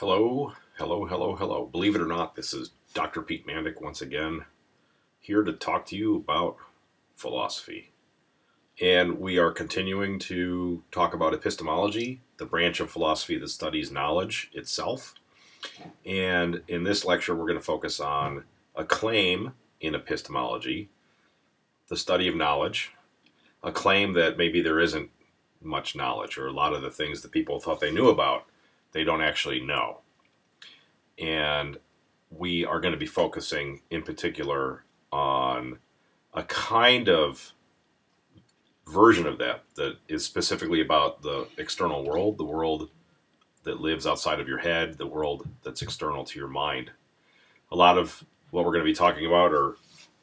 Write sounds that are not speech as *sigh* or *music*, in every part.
Hello, hello, hello, hello. Believe it or not, this is Dr. Pete Mandik once again, here to talk to you about philosophy. And we are continuing to talk about epistemology, the branch of philosophy that studies knowledge itself. And in this lecture, we're going to focus on a claim in epistemology, the study of knowledge, a claim that maybe there isn't much knowledge, or a lot of the things that people thought they knew about, they don't actually know. And we are going to be focusing in particular on a kind of version of that that is specifically about the external world, the world that lives outside of your head, the world that's external to your mind. A lot of what we're going to be talking about are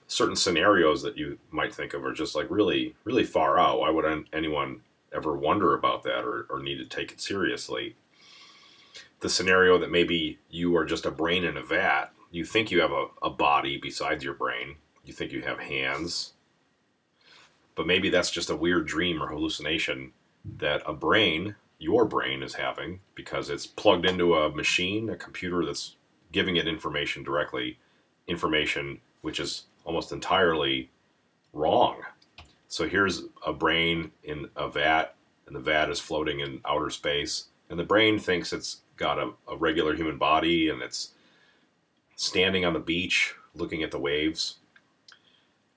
certain scenarios that you might think of are just like really, really far out. Why would anyone ever wonder about that or, or need to take it seriously? The scenario that maybe you are just a brain in a vat, you think you have a, a body besides your brain, you think you have hands, but maybe that's just a weird dream or hallucination that a brain, your brain, is having because it's plugged into a machine, a computer that's giving it information directly, information which is almost entirely wrong. So here's a brain in a vat, and the vat is floating in outer space, and the brain thinks it's got a, a regular human body and it's standing on the beach looking at the waves.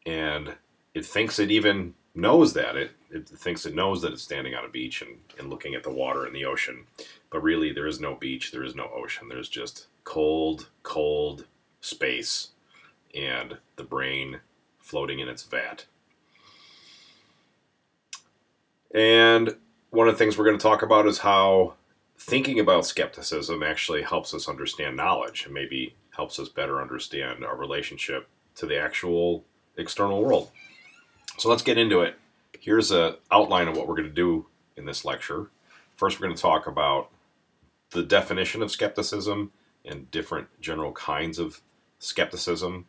And it thinks it even knows that. It, it thinks it knows that it's standing on a beach and, and looking at the water in the ocean. But really, there is no beach, there is no ocean. There's just cold, cold space and the brain floating in its vat. And one of the things we're going to talk about is how thinking about skepticism actually helps us understand knowledge and maybe helps us better understand our relationship to the actual external world. So let's get into it. Here's an outline of what we're going to do in this lecture. First, we're going to talk about the definition of skepticism and different general kinds of skepticism.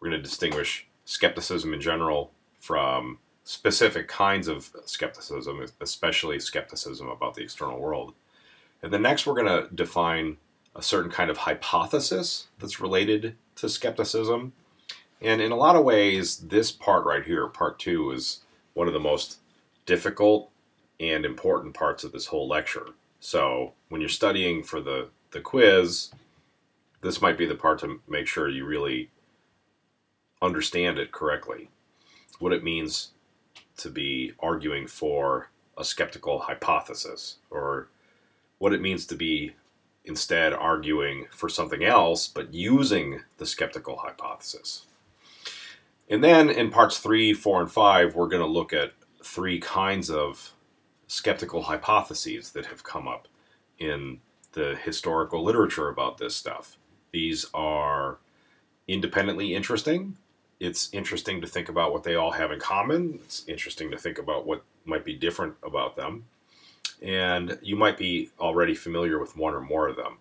We're going to distinguish skepticism in general from specific kinds of skepticism, especially skepticism about the external world. And then next, we're going to define a certain kind of hypothesis that's related to skepticism. And in a lot of ways, this part right here, part two, is one of the most difficult and important parts of this whole lecture. So when you're studying for the, the quiz, this might be the part to make sure you really understand it correctly. What it means to be arguing for a skeptical hypothesis, or what it means to be instead arguing for something else, but using the skeptical hypothesis. And then in parts three, four, and five, we're going to look at three kinds of skeptical hypotheses that have come up in the historical literature about this stuff. These are independently interesting. It's interesting to think about what they all have in common. It's interesting to think about what might be different about them and you might be already familiar with one or more of them.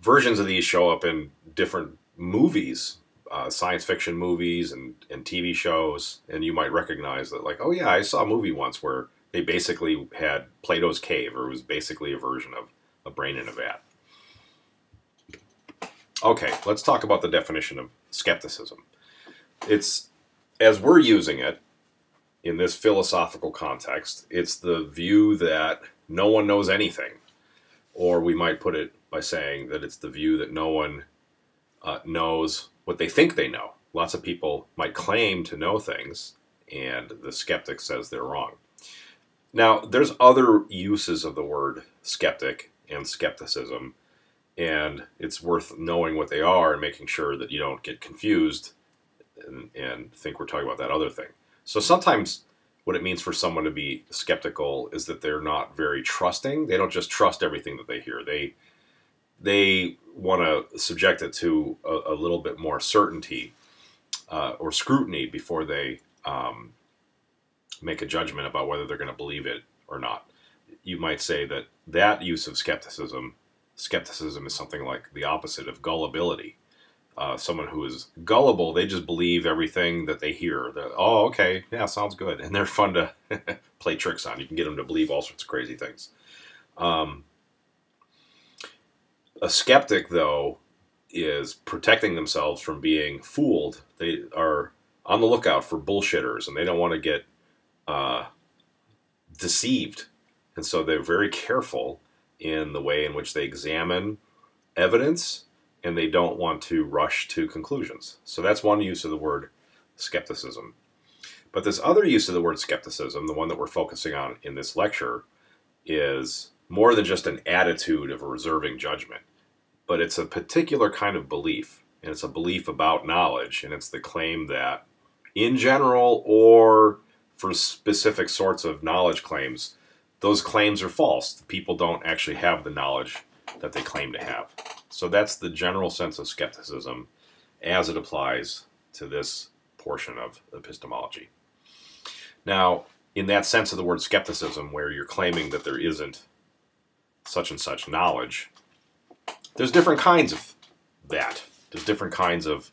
Versions of these show up in different movies, uh, science fiction movies and, and TV shows, and you might recognize that, like, oh yeah, I saw a movie once where they basically had Plato's Cave, or it was basically a version of a brain in a vat. Okay, let's talk about the definition of skepticism. It's, as we're using it in this philosophical context, it's the view that no one knows anything. Or we might put it by saying that it's the view that no one uh, knows what they think they know. Lots of people might claim to know things, and the skeptic says they're wrong. Now, there's other uses of the word skeptic and skepticism, and it's worth knowing what they are and making sure that you don't get confused and, and think we're talking about that other thing. So sometimes what it means for someone to be skeptical is that they're not very trusting. They don't just trust everything that they hear. They they want to subject it to a, a, little bit more certainty uh, or scrutiny before they um, make a judgment about whether they're going to believe it or not. You might say that that use of skepticism, skepticism is something like the opposite of gullibility uh, someone who is gullible, they just believe everything that they hear. They're, oh, okay, yeah, sounds good, and they're fun to *laughs* play tricks on. You can get them to believe all sorts of crazy things. Um, A skeptic, though, is protecting themselves from being fooled. They are on the lookout for bullshitters and they don't want to get uh, deceived. And so they're very careful in the way in which they examine evidence and they don't want to rush to conclusions. So that's one use of the word skepticism. But this other use of the word skepticism, the one that we're focusing on in this lecture, is more than just an attitude of a reserving judgment, but it's a particular kind of belief. And it's a belief about knowledge, and it's the claim that, in general, or for specific sorts of knowledge claims, those claims are false. People don't actually have the knowledge that they claim to have. So that's the general sense of skepticism as it applies to this portion of epistemology. Now, in that sense of the word skepticism, where you're claiming that there isn't such and such knowledge, there's different kinds of that. There's different kinds of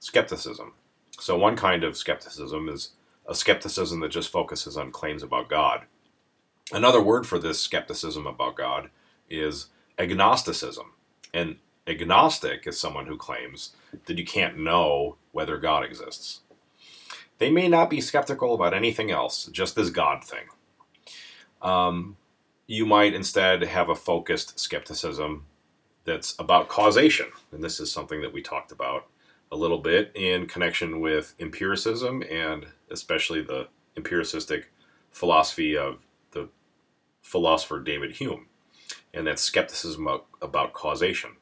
skepticism. So, one kind of skepticism is a skepticism that just focuses on claims about God. Another word for this skepticism about God is agnosticism. And agnostic is someone who claims that you can't know whether God exists. They may not be skeptical about anything else, just this God thing. Um, you might instead have a focused skepticism that's about causation. And this is something that we talked about a little bit in connection with empiricism and especially the empiricistic philosophy of the philosopher David Hume. And that skepticism about, about causation.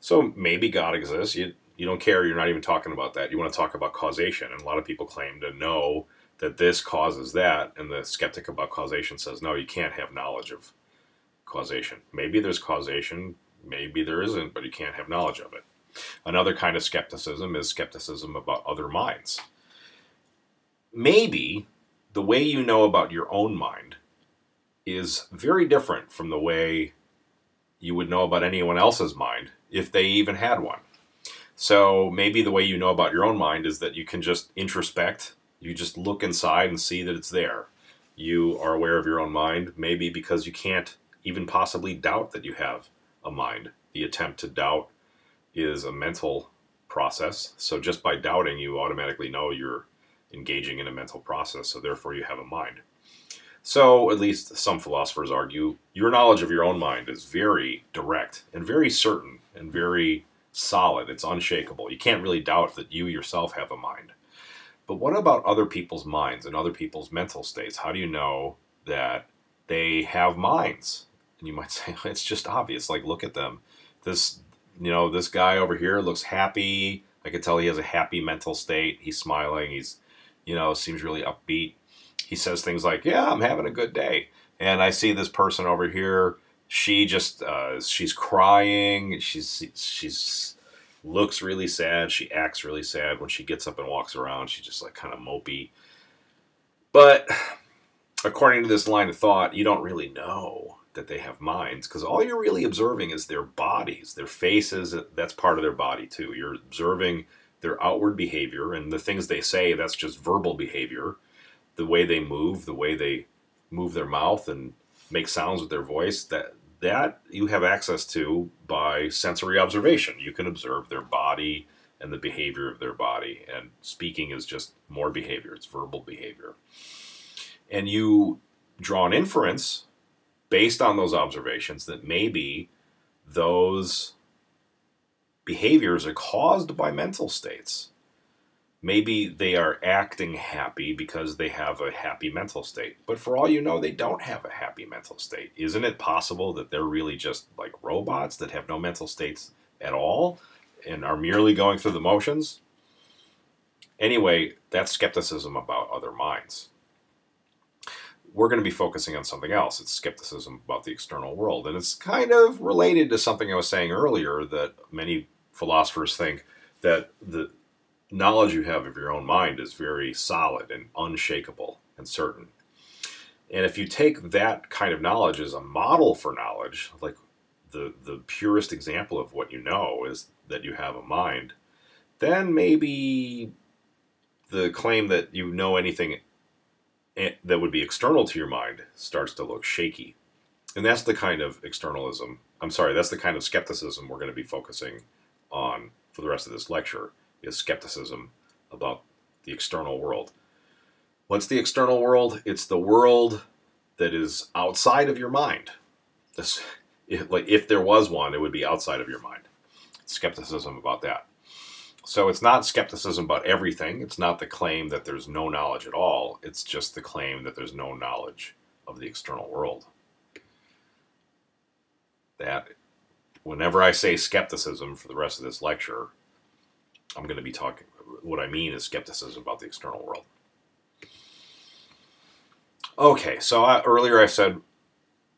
So maybe God exists. You, you don't care. You're not even talking about that. You want to talk about causation. And a lot of people claim to know that this causes that. And the skeptic about causation says, no, you can't have knowledge of causation. Maybe there's causation, maybe there isn't, but you can't have knowledge of it. Another kind of skepticism is skepticism about other minds. Maybe the way you know about your own mind is very different from the way you would know about anyone else's mind if they even had one. So maybe the way you know about your own mind is that you can just introspect, you just look inside and see that it's there. You are aware of your own mind, maybe because you can't even possibly doubt that you have a mind. The attempt to doubt is a mental process. So just by doubting, you automatically know you're engaging in a mental process, so therefore you have a mind. So, at least some philosophers argue, your knowledge of your own mind is very direct and very certain and very solid. It's unshakable. You can't really doubt that you yourself have a mind. But what about other people's minds and other people's mental states? How do you know that they have minds? And you might *laughs* say, it's just obvious. Like, look at them. This, you know, this guy over here looks happy. I can tell he has a happy mental state. He's smiling. He's, you know, seems really upbeat he says things like, "Yeah, I'm having a good day," and I see this person over here. She just uh, she's crying. She's she's looks really sad. She acts really sad when she gets up and walks around. She's just like kind of mopey. But according to this line of thought, you don't really know that they have minds because all you're really observing is their bodies, their faces. That's part of their body too. You're observing their outward behavior and the things they say. That's just verbal behavior the way they move, the way they move their mouth and make sounds with their voice, that that you have access to by sensory observation. You can observe their body and the behavior of their body. And speaking is just more behavior, it's verbal behavior. And you draw an inference based on those observations that maybe those behaviors are caused by mental states maybe they are acting happy because they have a happy mental state. But for all you know, they don't have a happy mental state. Isn't it possible that they're really just like robots that have no mental states at all and are merely going through the motions? Anyway, that's skepticism about other minds. We're going to be focusing on something else. It's skepticism about the external world. And it's kind of related to something I was saying earlier that many philosophers think that the knowledge you have of your own mind is very solid and unshakable and certain. And if you take that kind of knowledge as a model for knowledge, like the, the purest example of what you know is that you have a mind, then maybe the claim that you know anything eh, that would be external to your mind starts to look shaky. And that's the kind of externalism I'm sorry, that's the kind of skepticism we're going to be focusing on for the rest of this lecture is skepticism about the external world. What's the external world? It's the world that is outside of your mind. This, if, like if there was one, it would be outside of your mind. Skepticism about that. So it's not skepticism about everything. It's not the claim that there's no knowledge at all. It's just the claim that there's no knowledge of the external world. That whenever I say skepticism for the rest of this lecture, I'm going to be talking, what I mean is skepticism about the external world. Okay, so I, earlier I said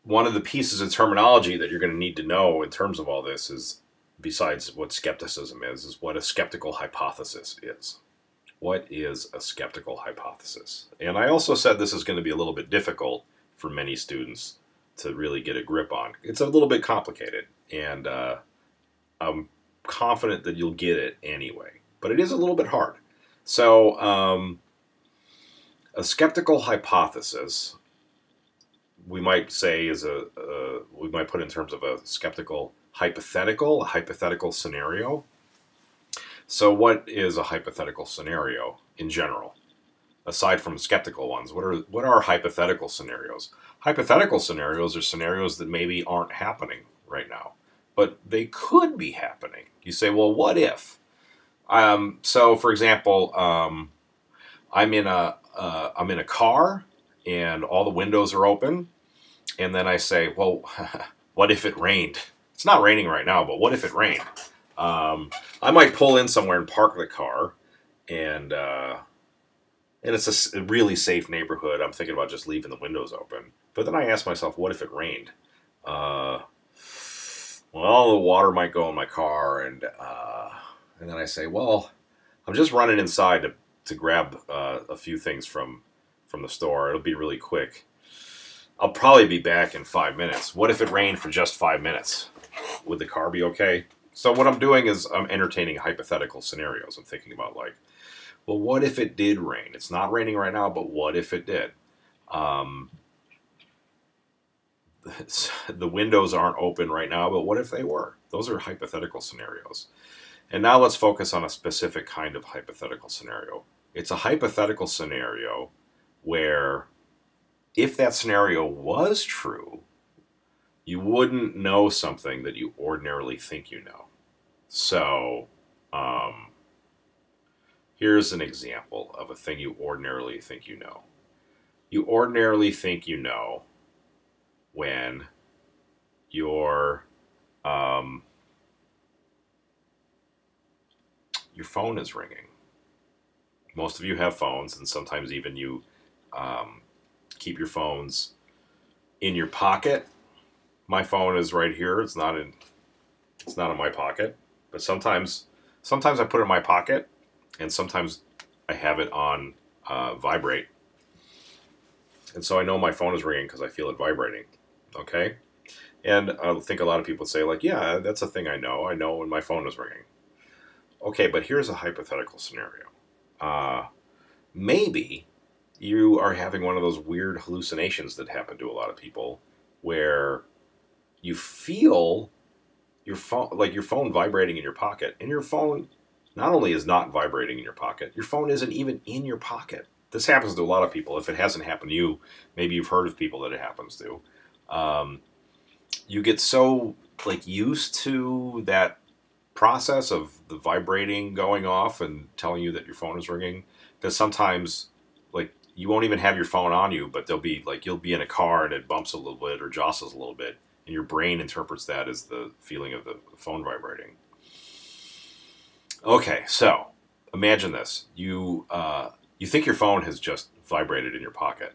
one of the pieces of terminology that you're going to need to know in terms of all this is, besides what skepticism is, is what a skeptical hypothesis is. What is a skeptical hypothesis? And I also said this is going to be a little bit difficult for many students to really get a grip on. It's a little bit complicated, and uh, I'm confident that you'll get it anyway. But it is a little bit hard. So, um, a skeptical hypothesis, we might say, is a, uh, we might put in terms of a skeptical hypothetical, a hypothetical scenario. So, what is a hypothetical scenario in general? Aside from skeptical ones, what are what are hypothetical scenarios? Hypothetical scenarios are scenarios that maybe aren't happening right now, but they could be happening. You say, well, what if? Um, so, for example, um, I'm in a uh, I'm in a car and all the windows are open, and then I say, well, *laughs* what if it rained? It's not raining right now, but what if it rained? Um, I might pull in somewhere and park the car, and uh, and it's a really safe neighborhood. I'm thinking about just leaving the windows open. But then I ask myself, what if it rained? Uh, well, the water might go in my car, and uh, and then I say, well, I'm just running inside to to grab uh, a few things from from the store. It'll be really quick. I'll probably be back in five minutes. What if it rained for just five minutes? Would the car be okay? So what I'm doing is I'm entertaining hypothetical scenarios. I'm thinking about like, well, what if it did rain? It's not raining right now, but what if it did? Um, *laughs* the windows aren't open right now, but what if they were? Those are hypothetical scenarios. And now let's focus on a specific kind of hypothetical scenario. It's a hypothetical scenario where if that scenario was true, you wouldn't know something that you ordinarily think you know. So, um, here's an example of a thing you ordinarily think you know. You ordinarily think you know when your um, your phone is ringing. Most of you have phones, and sometimes even you um, keep your phones in your pocket. My phone is right here. It's not in. It's not in my pocket, but sometimes, sometimes I put it in my pocket, and sometimes I have it on uh, vibrate, and so I know my phone is ringing because I feel it vibrating. Okay, and I think a lot of people say like, yeah, that's a thing I know. I know when my phone is ringing. Okay, but here's a hypothetical scenario. Uh, maybe you are having one of those weird hallucinations that happen to a lot of people where you feel your phone like your phone vibrating in your pocket and your phone not only is not vibrating in your pocket your phone isn't even in your pocket this happens to a lot of people if it hasn't happened to you maybe you've heard of people that it happens to um, you get so like used to that process of the vibrating going off and telling you that your phone is ringing that sometimes like you won't even have your phone on you but there'll be like you'll be in a car and it bumps a little bit or jostles a little bit and your brain interprets that as the feeling of the phone vibrating. Okay so imagine this. You uh, you think your phone has just vibrated in your pocket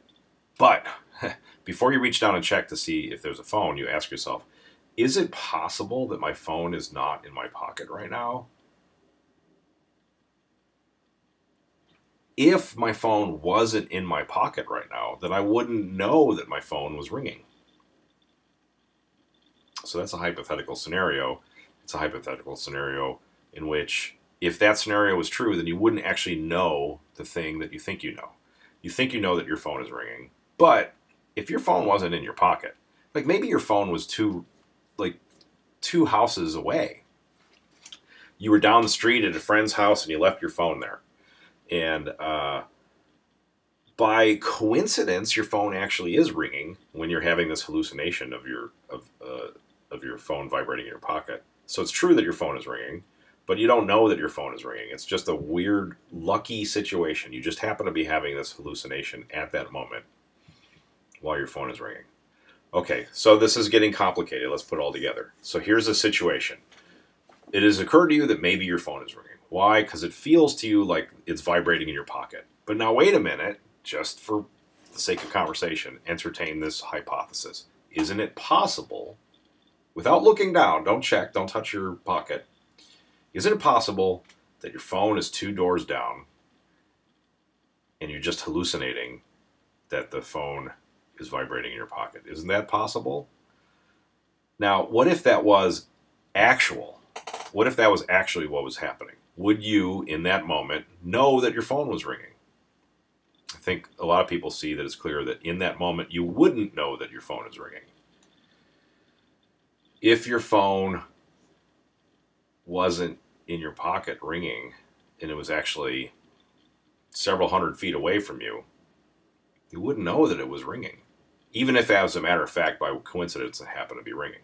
but *laughs* before you reach down and check to see if there's a phone you ask yourself is it possible that my phone is not in my pocket right now? If my phone wasn't in my pocket right now, then I wouldn't know that my phone was ringing. So that's a hypothetical scenario. It's a hypothetical scenario in which, if that scenario was true, then you wouldn't actually know the thing that you think you know. You think you know that your phone is ringing, but if your phone wasn't in your pocket, like maybe your phone was two, like two houses away. You were down the street at a friend's house and you left your phone there. And uh, by coincidence, your phone actually is ringing when you're having this hallucination of your of uh, of your phone vibrating in your pocket. So it's true that your phone is ringing, but you don't know that your phone is ringing. It's just a weird, lucky situation. You just happen to be having this hallucination at that moment while your phone is ringing. Okay, so this is getting complicated. Let's put it all together. So here's a situation. It has occurred to you that maybe your phone is ringing. Why? Because it feels to you like it's vibrating in your pocket. But now, wait a minute, just for the sake of conversation, entertain this hypothesis. Isn't it possible, without looking down, don't check, don't touch your pocket, isn't it possible that your phone is two doors down and you're just hallucinating that the phone is vibrating in your pocket? Isn't that possible? Now, what if that was actual? What if that was actually what was happening? Would you, in that moment, know that your phone was ringing? I think a lot of people see that it's clear that in that moment you wouldn't know that your phone is ringing. If your phone wasn't in your pocket ringing and it was actually several hundred feet away from you, you wouldn't know that it was ringing. Even if, as a matter of fact, by coincidence, it happened to be ringing.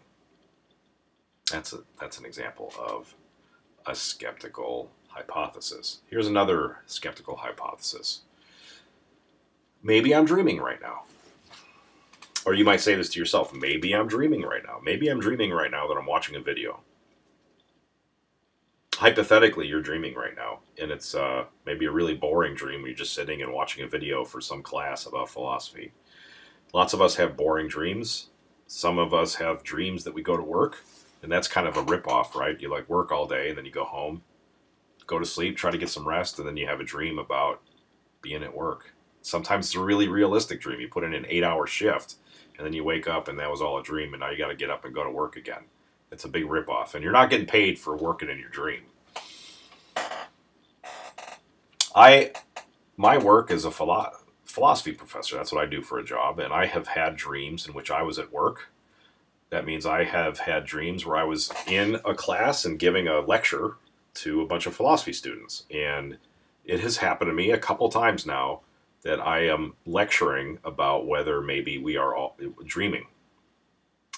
That's, a, that's an example of a skeptical hypothesis. Here's another skeptical hypothesis maybe I'm dreaming right now. Or you might say this to yourself maybe I'm dreaming right now. Maybe I'm dreaming right now that I'm watching a video. Hypothetically, you're dreaming right now, and it's uh, maybe a really boring dream where you're just sitting and watching a video for some class about philosophy. Lots of us have boring dreams. Some of us have dreams that we go to work, and that's kind of a ripoff, right? You like work all day, and then you go home, go to sleep, try to get some rest, and then you have a dream about being at work. Sometimes it's a really realistic dream. You put in an eight hour shift and then you wake up and that was all a dream and now you got to get up and go to work again. It's a big ripoff. And you're not getting paid for working in your dream. I, my work is a philo- philosophy professor, that's what I do for a job. And I have had dreams in which I was at work. That means I have had dreams where I was in a class and giving a lecture to a bunch of philosophy students. And it has happened to me a couple times now that I am lecturing about whether maybe we are all dreaming.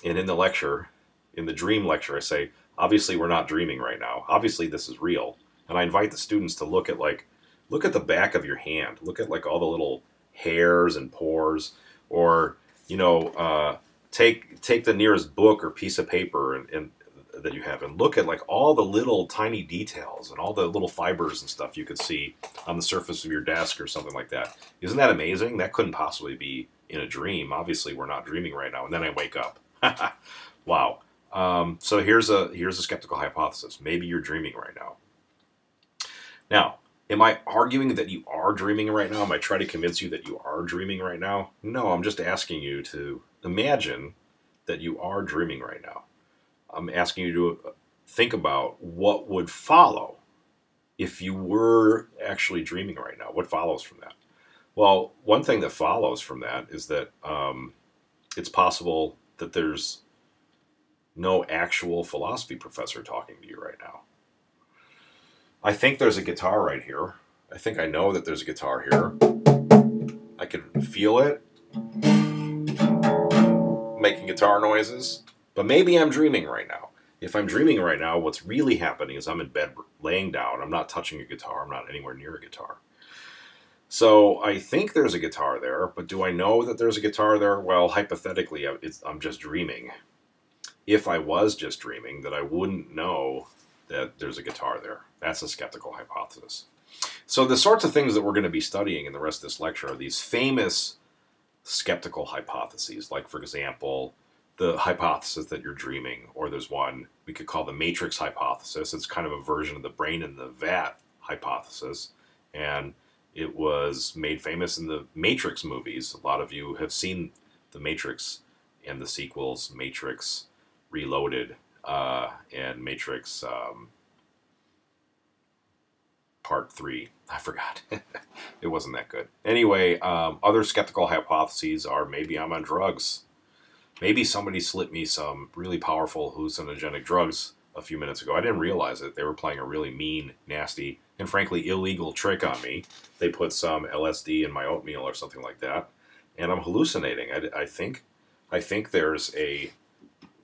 And in the lecture, in the dream lecture, I say, obviously we're not dreaming right now. Obviously this is real. And I invite the students to look at like, look at the back of your hand. Look at like all the little hairs and pores, or you know, uh, take take the nearest book or piece of paper and, and that you have and look at like all the little tiny details and all the little fibers and stuff you could see on the surface of your desk or something like that. Isn't that amazing? That couldn't possibly be in a dream. Obviously, we're not dreaming right now. And then I wake up. *laughs* wow. Um, so here's a here's a skeptical hypothesis. Maybe you're dreaming right now. Now, am I arguing that you are dreaming right now? Am I trying to convince you that you are dreaming right now? No, I'm just asking you to imagine that you are dreaming right now. I'm asking you to think about what would follow if you were actually dreaming right now. What follows from that? Well, one thing that follows from that is that um, it's possible that there's no actual philosophy professor talking to you right now. I think there's a guitar right here. I think I know that there's a guitar here. I can feel it making guitar noises. But maybe I'm dreaming right now. If I'm dreaming right now, what's really happening is I'm in bed laying down. I'm not touching a guitar. I'm not anywhere near a guitar. So I think there's a guitar there, but do I know that there's a guitar there? Well, hypothetically, I'm just dreaming. If I was just dreaming, that I wouldn't know that there's a guitar there. That's a skeptical hypothesis. So the sorts of things that we're going to be studying in the rest of this lecture are these famous skeptical hypotheses, like, for example, the hypothesis that you're dreaming, or there's one we could call the matrix hypothesis. It's kind of a version of the brain in the vat hypothesis, and it was made famous in the Matrix movies. A lot of you have seen the Matrix and the sequels, Matrix Reloaded uh, and Matrix um, Part Three. I forgot. *laughs* it wasn't that good. Anyway, um, other skeptical hypotheses are maybe I'm on drugs maybe somebody slipped me some really powerful hallucinogenic drugs a few minutes ago. I didn't realize it. They were playing a really mean, nasty, and frankly illegal trick on me. They put some LSD in my oatmeal or something like that, and I'm hallucinating. I, I think, I think there's a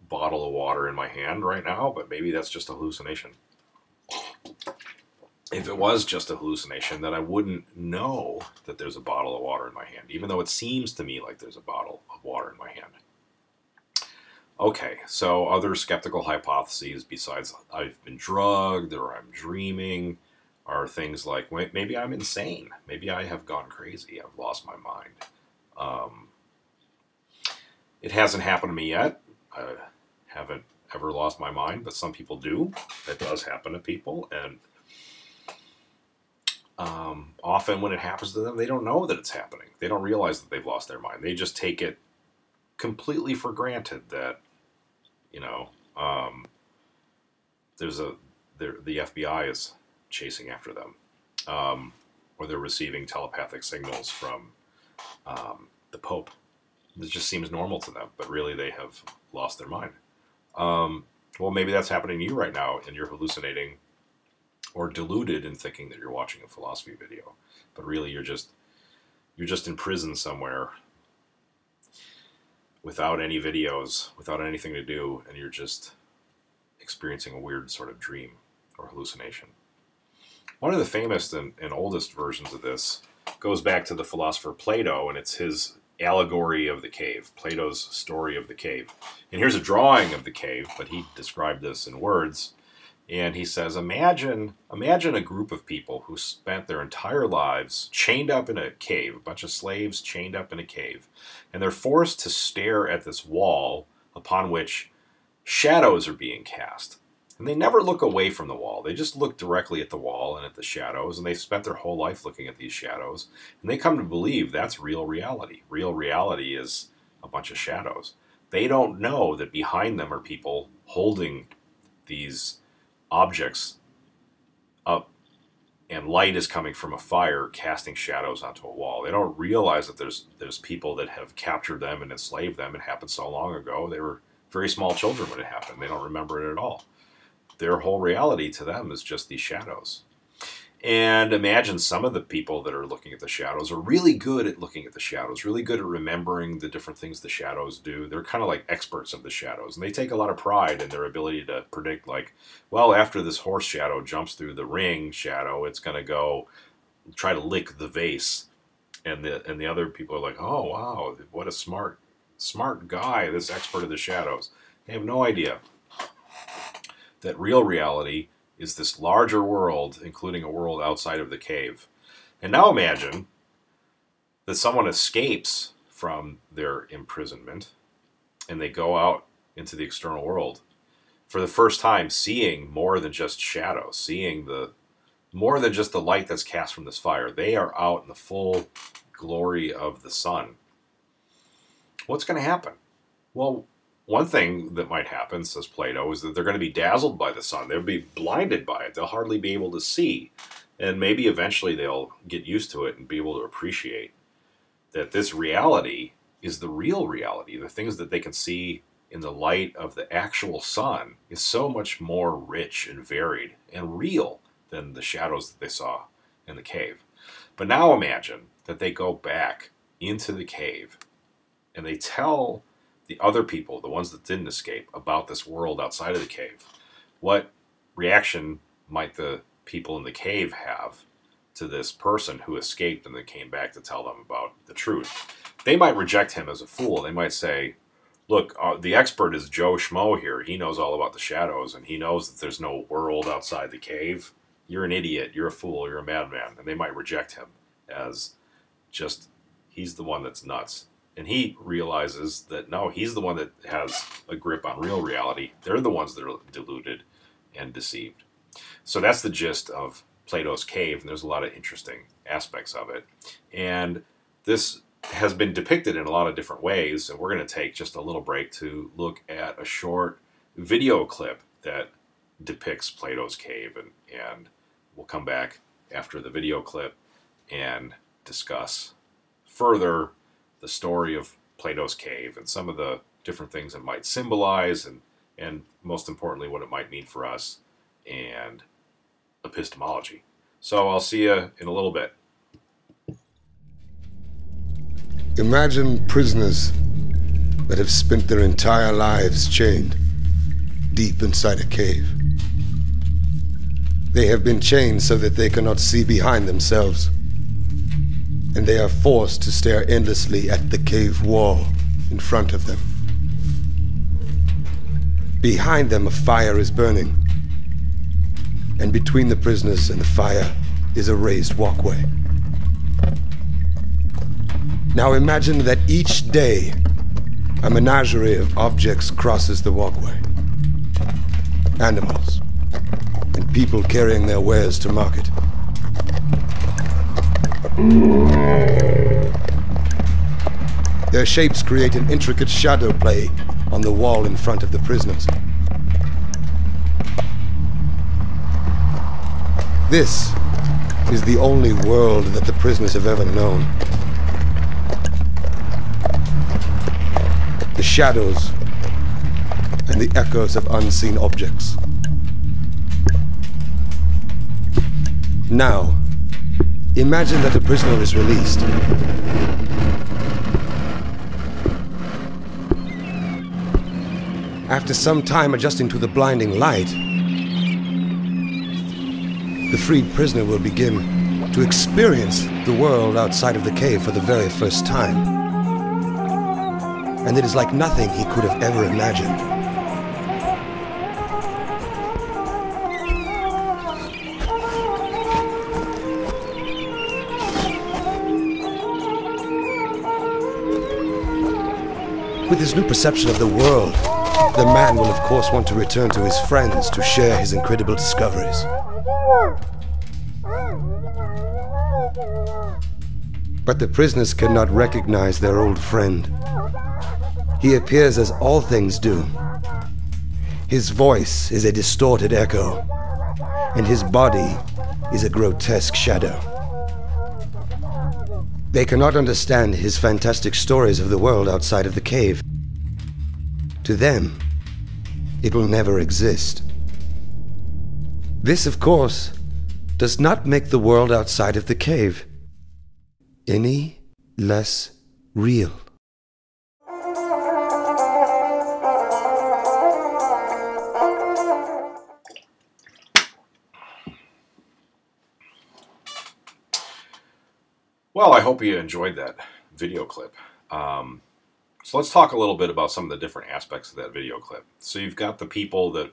bottle of water in my hand right now, but maybe that's just a hallucination. If it was just a hallucination, that I wouldn't know that there's a bottle of water in my hand, even though it seems to me like there's a bottle of water in my hand. Okay, so other skeptical hypotheses besides I've been drugged or I'm dreaming are things like maybe I'm insane. Maybe I have gone crazy. I've lost my mind. Um, it hasn't happened to me yet. I haven't ever lost my mind, but some people do. It does happen to people. And um, often when it happens to them, they don't know that it's happening. They don't realize that they've lost their mind. They just take it completely for granted that you know, um, there's a the FBI is chasing after them, um, or they're receiving telepathic signals from um, the Pope. It just seems normal to them, but really they have lost their mind. Um, well, maybe that's happening to you right now, and you're hallucinating or deluded in thinking that you're watching a philosophy video, but really you're just you're just in prison somewhere without any videos, without anything to do, and you're just experiencing a weird sort of dream or hallucination. One of the famous and, and, oldest versions of this goes back to the philosopher Plato, and it's his allegory of the cave, Plato's story of the cave. And here's a drawing of the cave, but he described this in words and he says imagine imagine a group of people who spent their entire lives chained up in a cave a bunch of slaves chained up in a cave and they're forced to stare at this wall upon which shadows are being cast. And they never look away from the wall. They just look directly at the wall and at the shadows and they've spent their whole life looking at these shadows and they come to believe that's real reality. Real reality is a bunch of shadows. They don't know that behind them are people holding these objects up and light is coming from a fire casting shadows onto a wall. They don't realize that there's there's people that have captured them and enslaved them. It happened so long ago. They were very small children when it happened. They don't remember it at all. Their whole reality to them is just these shadows. And imagine some of the people that are looking at the shadows are really good at looking at the shadows, really good at remembering the different things the shadows do. They're kind of like experts of the shadows, and they take a lot of pride in their ability to predict, like, well, after this horse shadow jumps through the ring shadow, it's going to go try to lick the vase. And the and the other people are like, oh wow, what a smart smart guy, this expert of the shadows. They have no idea that real reality is this larger world, including a world outside of the cave. And now imagine that someone escapes from their imprisonment and they go out into the external world for the first time seeing more than just shadows, seeing the more than just the light that's cast from this fire. They are out in the full glory of the sun. What's going to happen? Well, one thing that might happen, says Plato, is that they're going to be dazzled by the sun. They'll be blinded by it. They'll hardly be able to see. And maybe eventually they'll get used to it and be able to appreciate that this reality is the real reality. The things that they can see in the light of the actual sun is so much more rich and varied and real than the shadows that they saw in the cave. But now imagine that they go back into the cave and they tell the other people, the ones that didn't escape, about this world outside of the cave. What reaction might the people in the cave have to this person who escaped and then came back to tell them about the truth? They might reject him as a fool. They might say, look, uh, the expert is Joe Schmo here. He knows all about the shadows and he knows that there's no world outside the cave. You're an idiot. You're a fool. You're a madman. And they might reject him as just, he's the one that's nuts and he realizes that no, he's the one that has a grip on real reality. They're the ones that are deluded and deceived. So that's the gist of Plato's cave, and there's a lot of interesting aspects of it. And this has been depicted in a lot of different ways, and we're going to take just a little break to look at a short video clip that depicts Plato's cave, and, and we'll come back after the video clip and discuss further the story of Plato's cave and some of the different things it might symbolize, and and most importantly, what it might mean for us and epistemology. So I'll see you in a little bit. Imagine prisoners that have spent their entire lives chained deep inside a cave. They have been chained so that they cannot see behind themselves, and they are forced to stare endlessly at the cave wall in front of them. Behind them, a fire is burning, and between the prisoners and the fire is a raised walkway. Now imagine that each day a menagerie of objects crosses the walkway. Animals and people carrying their wares to market. Their shapes create an intricate shadow play on the wall in front of the prisoners. This is the only world that the prisoners have ever known. The shadows and the echoes of unseen objects. Now, imagine that a prisoner is released. After some time adjusting to the blinding light, the freed prisoner will begin to experience the world outside of the cave for the very first time. And it is like nothing he could have ever imagined. With his new perception of the world, the man will of course want to return to his friends to share his incredible discoveries. But the prisoners cannot recognize their old friend. He appears as all things do. His voice is a distorted echo, and his body is a grotesque shadow. They cannot understand his fantastic stories of the world outside of the cave. To them, it will never exist. This, of course, does not make the world outside of the cave any less real. Well, I hope you enjoyed that video clip. Um, so let's talk a little bit about some of the different aspects of that video clip. So you've got the people that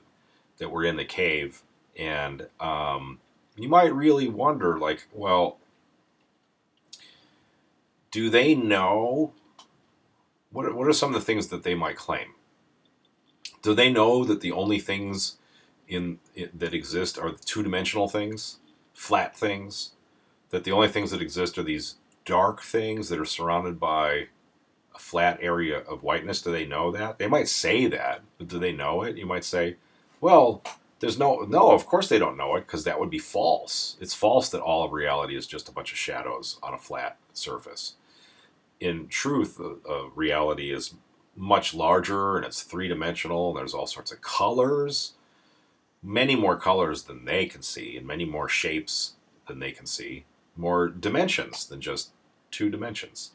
that were in the cave, and um, you might really wonder, like, well, do they know? What are, what are some of the things that they might claim? Do they know that the only things in, in that exist are two dimensional things, flat things? That the only things that exist are these dark things that are surrounded by a flat area of whiteness? Do they know that? They might say that, but do they know it? You might say, well, there's no, no, of course they don't know it because that would be false. It's false that all of reality is just a bunch of shadows on a flat surface. In truth, uh, reality is much larger and it's three dimensional. And there's all sorts of colors, many more colors than they can see, and many more shapes than they can see, more dimensions than just two dimensions.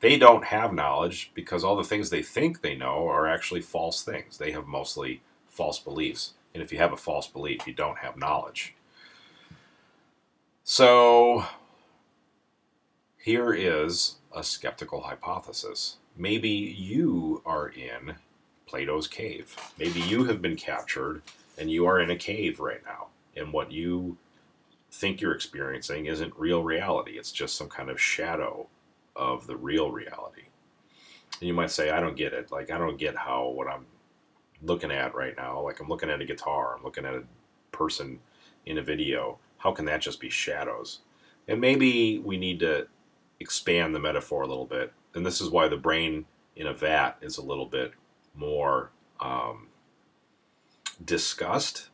They don't have knowledge because all the things they think they know are actually false things. They have mostly false beliefs. And if you have a false belief, you don't have knowledge. So here is a skeptical hypothesis. Maybe you are in Plato's cave. Maybe you have been captured and you are in a cave right now. And what you think you're experiencing isn't real reality, it's just some kind of shadow of the real reality. And you might say, I don't get it. Like, I don't get how what I'm looking at right now, like I'm looking at a guitar, I'm looking at a person in a video. How can that just be shadows? And maybe we need to expand the metaphor a little bit. And this is why the brain in a vat is a little bit more um, discussed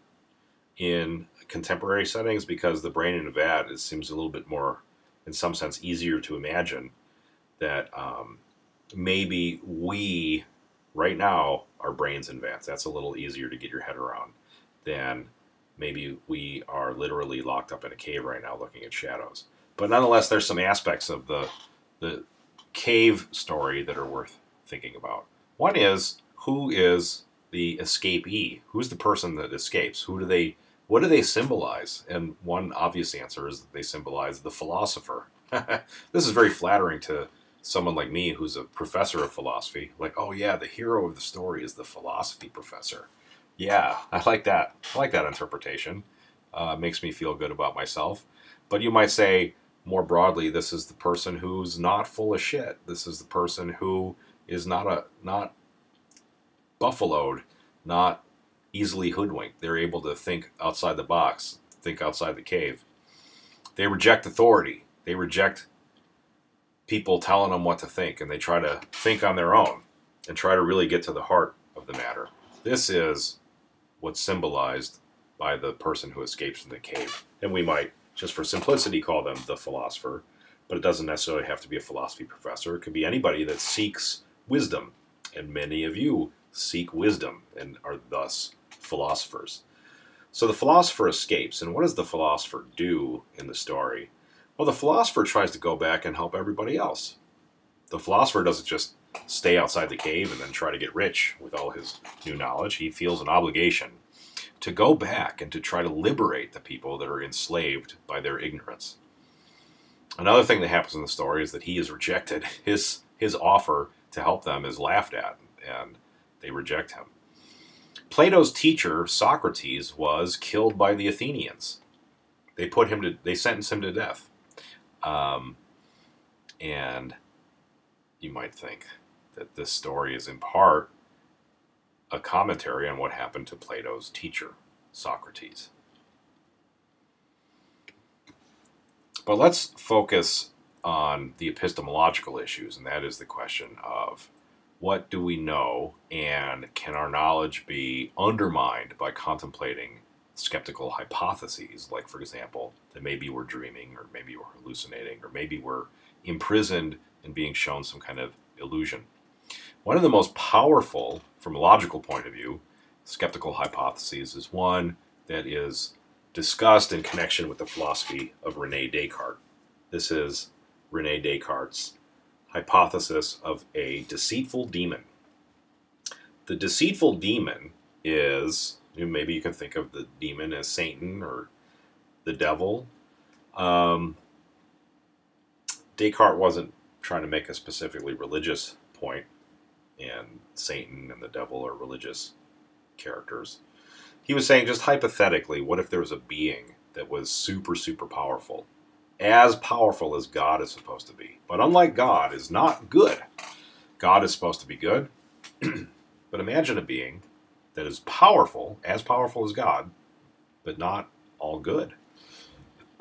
in contemporary settings because the brain in a vat it seems a little bit more, in some sense, easier to imagine that um, maybe we right now our brains in vats. That's a little easier to get your head around than maybe we are literally locked up in a cave right now looking at shadows. But nonetheless, there's some aspects of the the cave story that are worth thinking about. One is who is the escapee? Who's the person that escapes? Who do they what do they symbolize? And one obvious answer is that they symbolize the philosopher. *laughs* this is very flattering to someone like me who's a professor of philosophy. Like, oh yeah, the hero of the story is the philosophy professor. Yeah, I like that. I like that interpretation. Uh, makes me feel good about myself. But you might say, more broadly, this is the person who's not full of shit. This is the person who is not a not buffaloed, not easily hoodwinked. They're able to think outside the box, think outside the cave. They reject authority. They reject people telling them what to think, and they try to think on their own and try to really get to the heart of the matter. This is what's symbolized by the person who escapes from the cave. And we might, just for simplicity, call them the philosopher, but it doesn't necessarily have to be a philosophy professor. It could be anybody that seeks wisdom. And many of you seek wisdom and are thus philosophers. So the philosopher escapes, and what does the philosopher do in the story? Well, the philosopher tries to go back and help everybody else. The philosopher doesn't just stay outside the cave and then try to get rich with all his new knowledge. He feels an obligation to go back and to try to liberate the people that are enslaved by their ignorance. Another thing that happens in the story is that he is rejected. *laughs* His his offer to help them is laughed at, and they reject him. Plato's teacher, Socrates, was killed by the Athenians. They put him to, they sentenced him to death. Um, and you might think that this story is in part a commentary on what happened to Plato's teacher, Socrates. But let's focus on the epistemological issues, and that is the question of what do we know, and can our knowledge be undermined by contemplating skeptical hypotheses, like, for example, that maybe we're dreaming, or maybe we're hallucinating, or maybe we're imprisoned and being shown some kind of illusion. One of the most powerful, from a logical point of view, skeptical hypotheses is one that is discussed in connection with the philosophy of Rene Descartes. This is Rene Descartes' hypothesis of a deceitful demon. The deceitful demon is, maybe you can think of the demon as Satan or the devil. Um, Descartes wasn't trying to make a specifically religious point, and Satan and the devil are religious characters. He was saying, just hypothetically, what if there was a being that was super, super powerful as powerful as God is supposed to be. But unlike God, is not good. God is supposed to be good. *clears throat* but imagine a being that is powerful, as powerful as God, but not all good. *clears throat*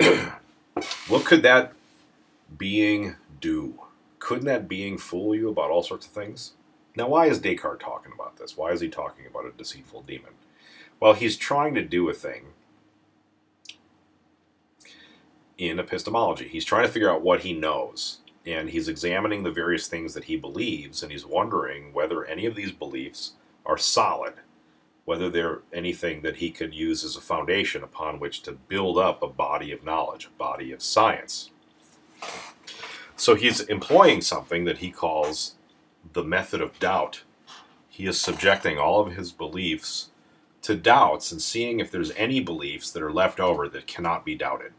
what could that being do? Couldn't that being fool you about all sorts of things? Now, why is Descartes talking about this? Why is he talking about a deceitful demon? Well, he's trying to do a thing in epistemology. He's trying to figure out what he knows, and he's examining the various things that he believes, and he's wondering whether any of these beliefs are solid, whether they're anything that he could use as a foundation upon which to build up a body of knowledge, a body of science. So he's employing something that he calls the method of doubt. He is subjecting all of his beliefs to doubts and seeing if there's any beliefs that are left over that cannot be doubted.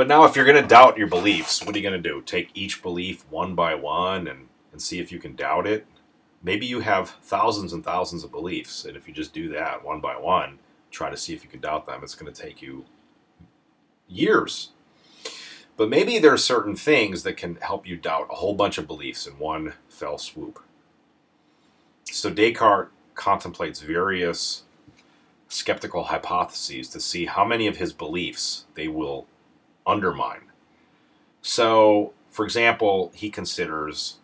But now, if you're going to doubt your beliefs, what are you going to do? Take each belief one by one and, and see if you can doubt it? Maybe you have thousands and thousands of beliefs, and if you just do that one by one, try to see if you can doubt them, it's going to take you years. But maybe there are certain things that can help you doubt a whole bunch of beliefs in one fell swoop. So Descartes contemplates various skeptical hypotheses to see how many of his beliefs they will undermine. So, for example, he considers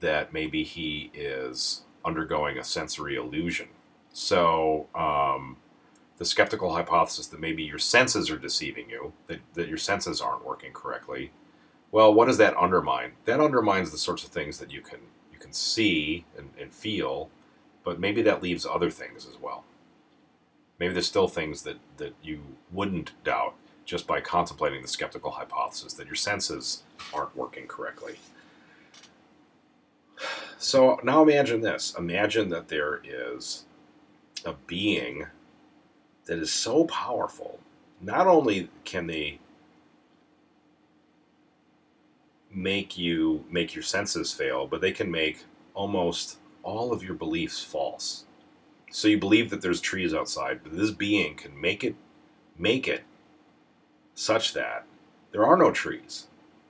that maybe he is undergoing a sensory illusion. So, um, the skeptical hypothesis that maybe your senses are deceiving you, that, that your senses aren't working correctly, Well, what does that undermine? That undermines the sorts of things that you can you can see and, and feel, but maybe that leaves other things as well. Maybe there's still things that, that you wouldn't doubt just by contemplating the skeptical hypothesis that your senses aren't working correctly. So now imagine this. Imagine that there is a being that is so powerful. Not only can they make you make your senses fail, but they can make almost all of your beliefs false. So you believe that there's trees outside, but this being can make it make it such that there are no trees.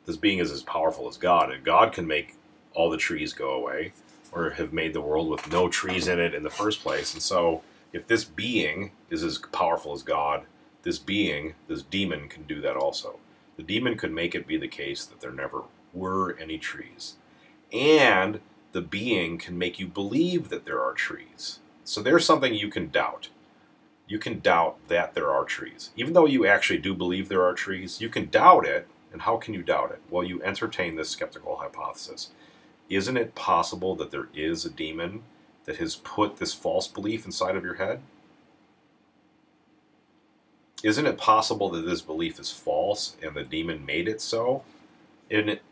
This being is as powerful as God, and God can make all the trees go away, or have made the world with no trees in it in the first place. And so, if this being is as powerful as God, this being, this demon, can do that also. The demon could make it be the case that there never were any trees. And the being can make you believe that there are trees. So there's something you can doubt. You can doubt that there are trees. Even though you actually do believe there are trees, you can doubt it. And how can you doubt it? Well, you entertain this skeptical hypothesis. Isn't it possible that there is a demon that has put this false belief inside of your head? Isn't it possible that this belief is false and the demon made it so? And it,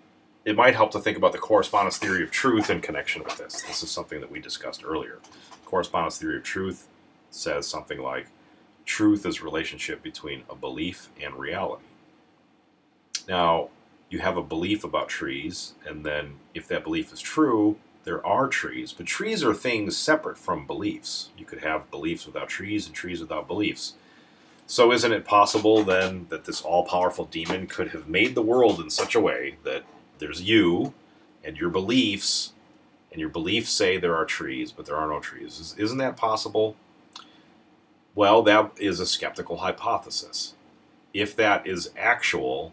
it might help to think about the correspondence theory of truth in connection with this. This is something that we discussed earlier. Correspondence theory of truth says something like truth is relationship between a belief and reality. Now, you have a belief about trees, and then if that belief is true, there are trees. But trees are things separate from beliefs. You could have beliefs without trees and trees without beliefs. So, isn't it possible then that this all powerful demon could have made the world in such a way that there's you and your beliefs, and your beliefs say there are trees, but there are no trees? Isn't that possible? Well, that is a skeptical hypothesis. If that is actual,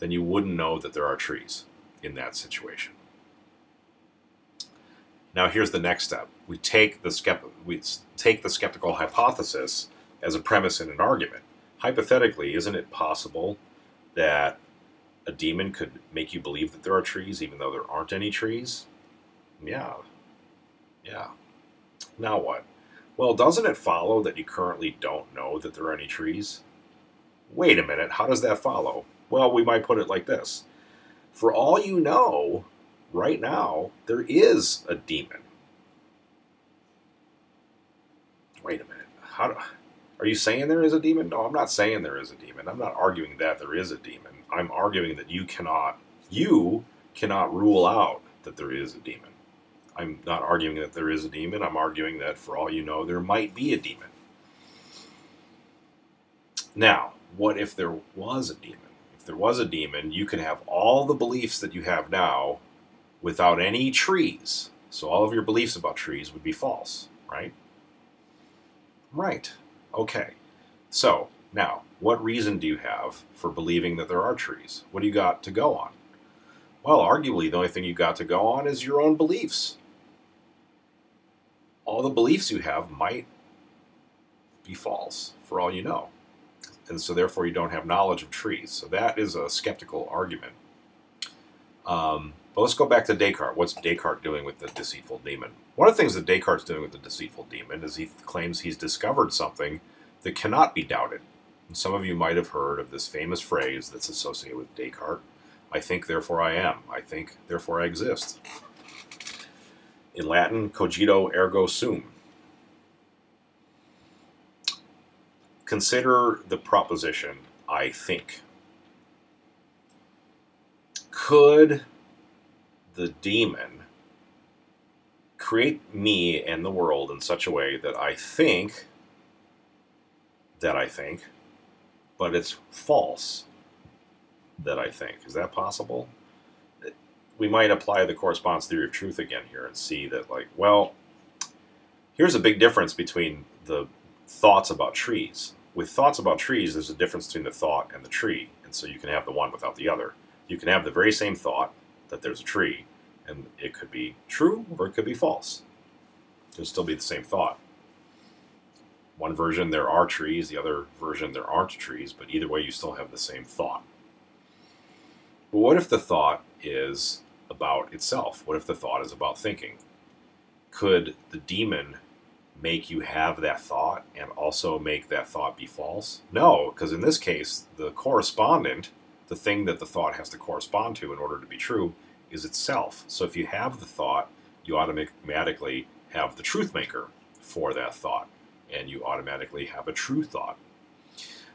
then you wouldn't know that there are trees in that situation. Now here's the next step. We take the skept- we take the skeptical hypothesis as a premise in an argument. Hypothetically, isn't it possible that a demon could make you believe that there are trees even though there aren't any trees? Yeah. Yeah. Now what? Well, doesn't it follow that you currently don't know that there are any trees? Wait a minute, how does that follow? Well, we might put it like this For all you know, right now, there is a demon. Wait a minute. How do, are you saying there is a demon? No, I'm not saying there is a demon. I'm not arguing that there is a demon. I'm arguing that you cannot you cannot rule out that there is a demon. I'm not arguing that there is a demon. I'm arguing that for all you know, there might be a demon. Now, what if there was a demon? if there was a demon, you can have all the beliefs that you have now without any trees. So all of your beliefs about trees would be false, right? Right. Okay. So, now, what reason do you have for believing that there are trees? What do you got to go on? Well, arguably, the only thing you got to go on is your own beliefs. All the beliefs you have might be false, for all you know and so therefore you don't have knowledge of trees. So that is a skeptical argument. Um, but let's go back to Descartes. What's Descartes doing with the deceitful demon? One of the things that Descartes is doing with the deceitful demon is he claims he's discovered something that cannot be doubted. And some of you might have heard of this famous phrase that's associated with Descartes I think, therefore I am. I think, therefore I exist. In Latin, cogito ergo sum. consider the proposition I think. Could the demon create me and the world in such a way that I think that I think, but it's false that I think? Is that possible? We might apply the correspondence theory of truth again here and see that, like, well, here's a big difference between the thoughts about trees with thoughts about trees, there's a difference between the thought and the tree, and so you can have the one without the other. You can have the very same thought that there's a tree, and it could be true or it could be false. It'll still be the same thought. One version there are trees, the other version there aren't trees, but either way you still have the same thought. But what if the thought is about itself? What if the thought is about thinking? Could the demon make you have that thought and also make that thought be false? No, because in this case, the correspondent, the thing that the thought has to correspond to in order to be true, is itself. So if you have the thought, you automatically have the truth maker for that thought, and you automatically have a true thought.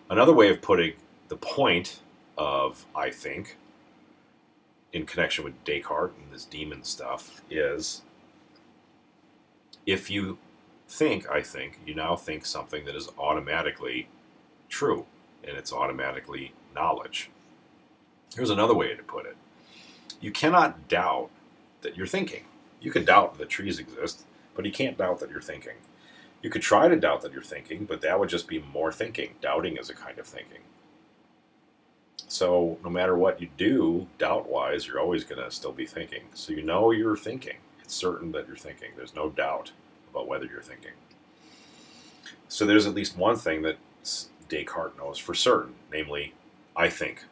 Another way of putting the point of I think in connection with Descartes and this demon stuff is if you think, I think, you now think something that is automatically true and it's automatically knowledge. Here's another way to put it you cannot doubt that you're thinking. You can doubt that trees exist, but you can't doubt that you're thinking. You could try to doubt that you're thinking, but that would just be more thinking. Doubting is a kind of thinking. So no matter what you do, doubt wise, you're always going to still be thinking. So you know you're thinking. It's certain that you're thinking. There's no doubt about whether you're thinking. So there's at least one thing that Descartes knows for certain, namely, I think.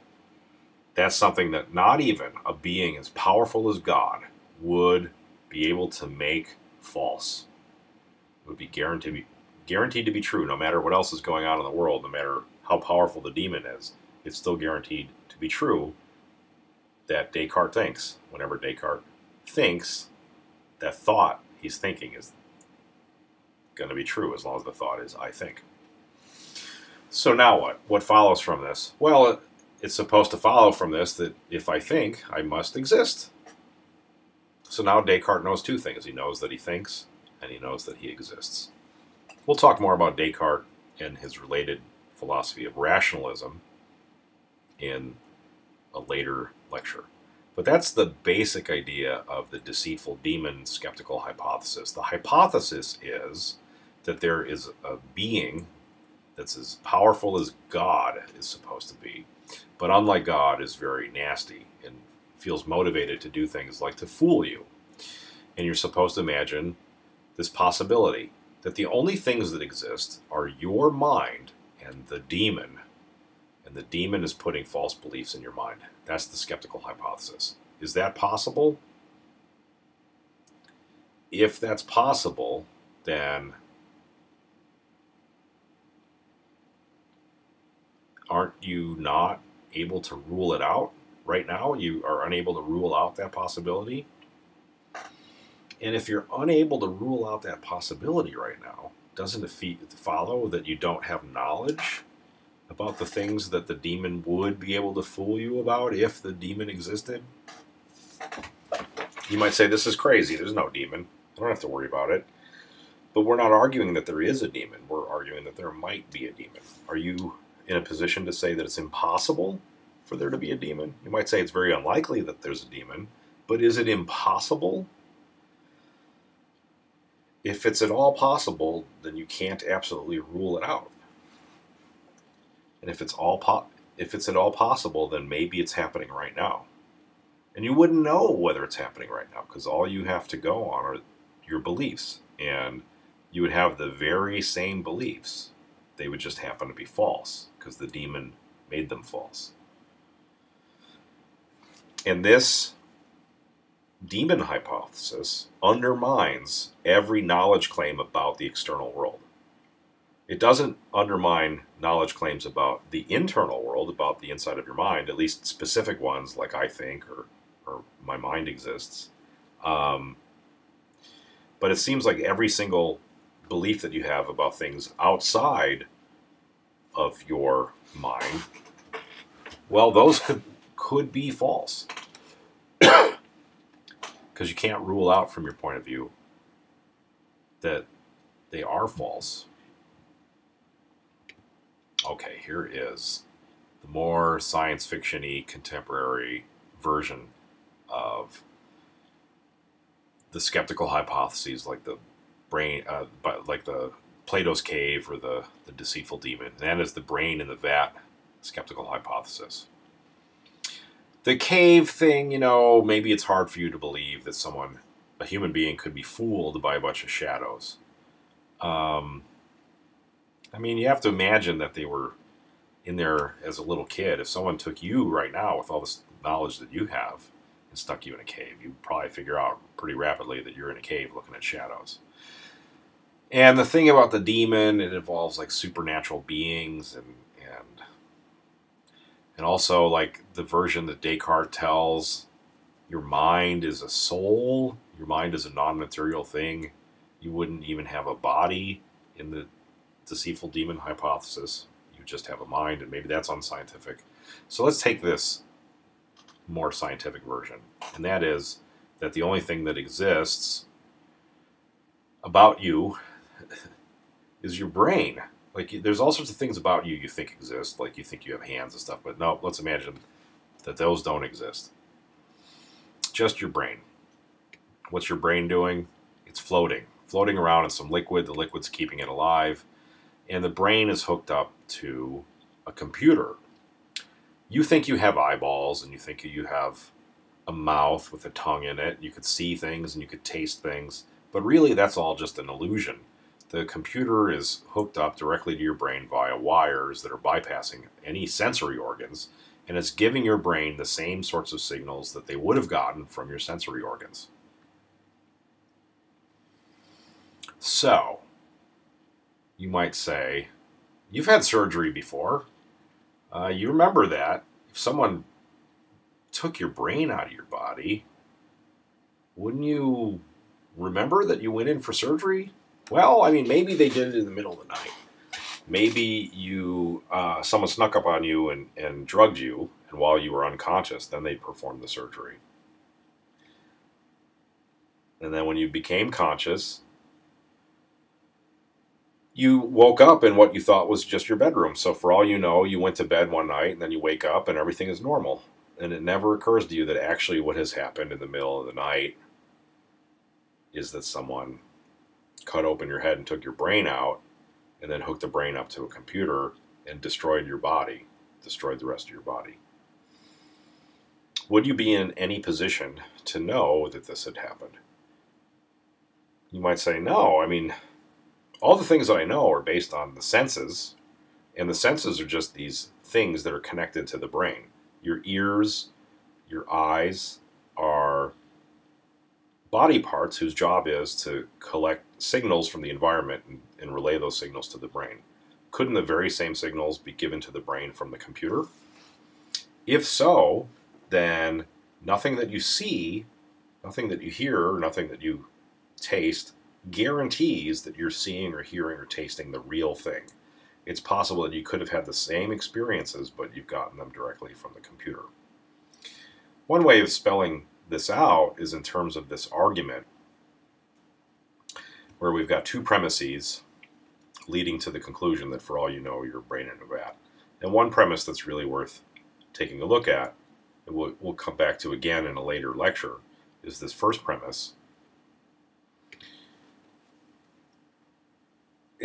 That's something that not even a being as powerful as God would be able to make false. It would be guaranteed, guaranteed to be true no matter what else is going on in the world, no matter how powerful the demon is it's still guaranteed to be true that Descartes thinks. Whenever Descartes thinks, that thought he's thinking is going to be true as long as the thought is I think. So now what? What follows from this? Well, it's supposed to follow from this that if I think, I must exist. So now Descartes knows two things. He knows that he thinks, and he knows that he exists. We'll talk more about Descartes and his related philosophy of rationalism in a later lecture. But that's the basic idea of the deceitful demon skeptical hypothesis. The hypothesis is that there is a being that's as powerful as God is supposed to be, but unlike God, is very nasty and feels motivated to do things like to fool you. And you're supposed to imagine this possibility that the only things that exist are your mind and the demon the demon is putting false beliefs in your mind. That's the skeptical hypothesis. Is that possible? If that's possible, then aren't you not able to rule it out right now? You are unable to rule out that possibility. And if you're unable to rule out that possibility right now, doesn't it follow that you don't have knowledge about the things that the demon would be able to fool you about if the demon existed? You might say, This is crazy. There's no demon. I don't have to worry about it. But we're not arguing that there is a demon. We're arguing that there might be a demon. Are you in a position to say that it's impossible for there to be a demon? You might say it's very unlikely that there's a demon, but is it impossible? If it's at all possible, then you can't absolutely rule it out. And if it's all po- if it's at all possible, then maybe it's happening right now. And you wouldn't know whether it's happening right now because all you have to go on are your beliefs. And you would have the very same beliefs. They would just happen to be false because the demon made them false. And this demon hypothesis undermines every knowledge claim about the external world. It doesn't undermine knowledge claims about the internal world, about the inside of your mind, at least specific ones like I think or, or my mind exists. Um, but it seems like every single belief that you have about things outside of your mind, well, those could could be false *coughs* because you can't rule out from your point of view that they are false okay, here is the more science fictiony contemporary version of the skeptical hypotheses, like the brain, uh, but like the Plato's cave or the the deceitful demon. That is the brain in the vat skeptical hypothesis. The cave thing, you know, maybe it's hard for you to believe that someone, a human being, could be fooled by a bunch of shadows. Um, I mean, you have to imagine that they were in there as a little kid. If someone took you right now with all this knowledge that you have and stuck you in a cave. you'd probably figure out pretty rapidly that you're in a cave looking at shadows. And the thing about the demon, it involves like supernatural beings and and and also like the version that Descartes tells, your mind is a soul, your mind is a non-material thing. You wouldn't even have a body in the deceitful demon hypothesis. You just have a mind, and maybe that's unscientific. So let's take this more scientific version, and that is that the only thing that exists about you *laughs* is your brain. Like, there's all sorts of things about you you think exist, like you think you have hands and stuff, but no, let's imagine that those don't exist. Just your brain. What's your brain doing? It's floating, floating around in some liquid. The liquid's keeping it alive, and the brain is hooked up to a computer. You think you have eyeballs, and you think you have a mouth with a tongue in it. You could see things and you could taste things, but really that's all just an illusion the computer is hooked up directly to your brain via wires that are bypassing any sensory organs, and it's giving your brain the same sorts of signals that they would have gotten from your sensory organs. So, you might say, You've had surgery before. Uh, you remember that. If someone took your brain out of your body, wouldn't you remember that you went in for surgery? Well, I mean, maybe they did it in the middle of the night. Maybe you, uh, someone snuck up on you and, and drugged you, and while you were unconscious, then they performed the surgery. And then when you became conscious, you woke up in what you thought was just your bedroom. So, for all you know, you went to bed one night and then you wake up and everything is normal. And it never occurs to you that actually what has happened in the middle of the night is that someone cut open your head and took your brain out and then hooked the brain up to a computer and destroyed your body, destroyed the rest of your body. Would you be in any position to know that this had happened? You might say, no. I mean, all the things that I know are based on the senses, and the senses are just these things that are connected to the brain. Your ears, your eyes are body parts whose job is to collect signals from the environment and, and, relay those signals to the brain. Couldn't the very same signals be given to the brain from the computer? If so, then nothing that you see, nothing that you hear, nothing that you taste guarantees that you're seeing or hearing or tasting the real thing. It's possible that you could have had the same experiences, but you've gotten them directly from the computer. One way of spelling this out is in terms of this argument where we've got two premises leading to the conclusion that for all you know you're brain in a vat. And one premise that's really worth taking a look at, and we'll, we'll come back to again in a later lecture, is this first premise.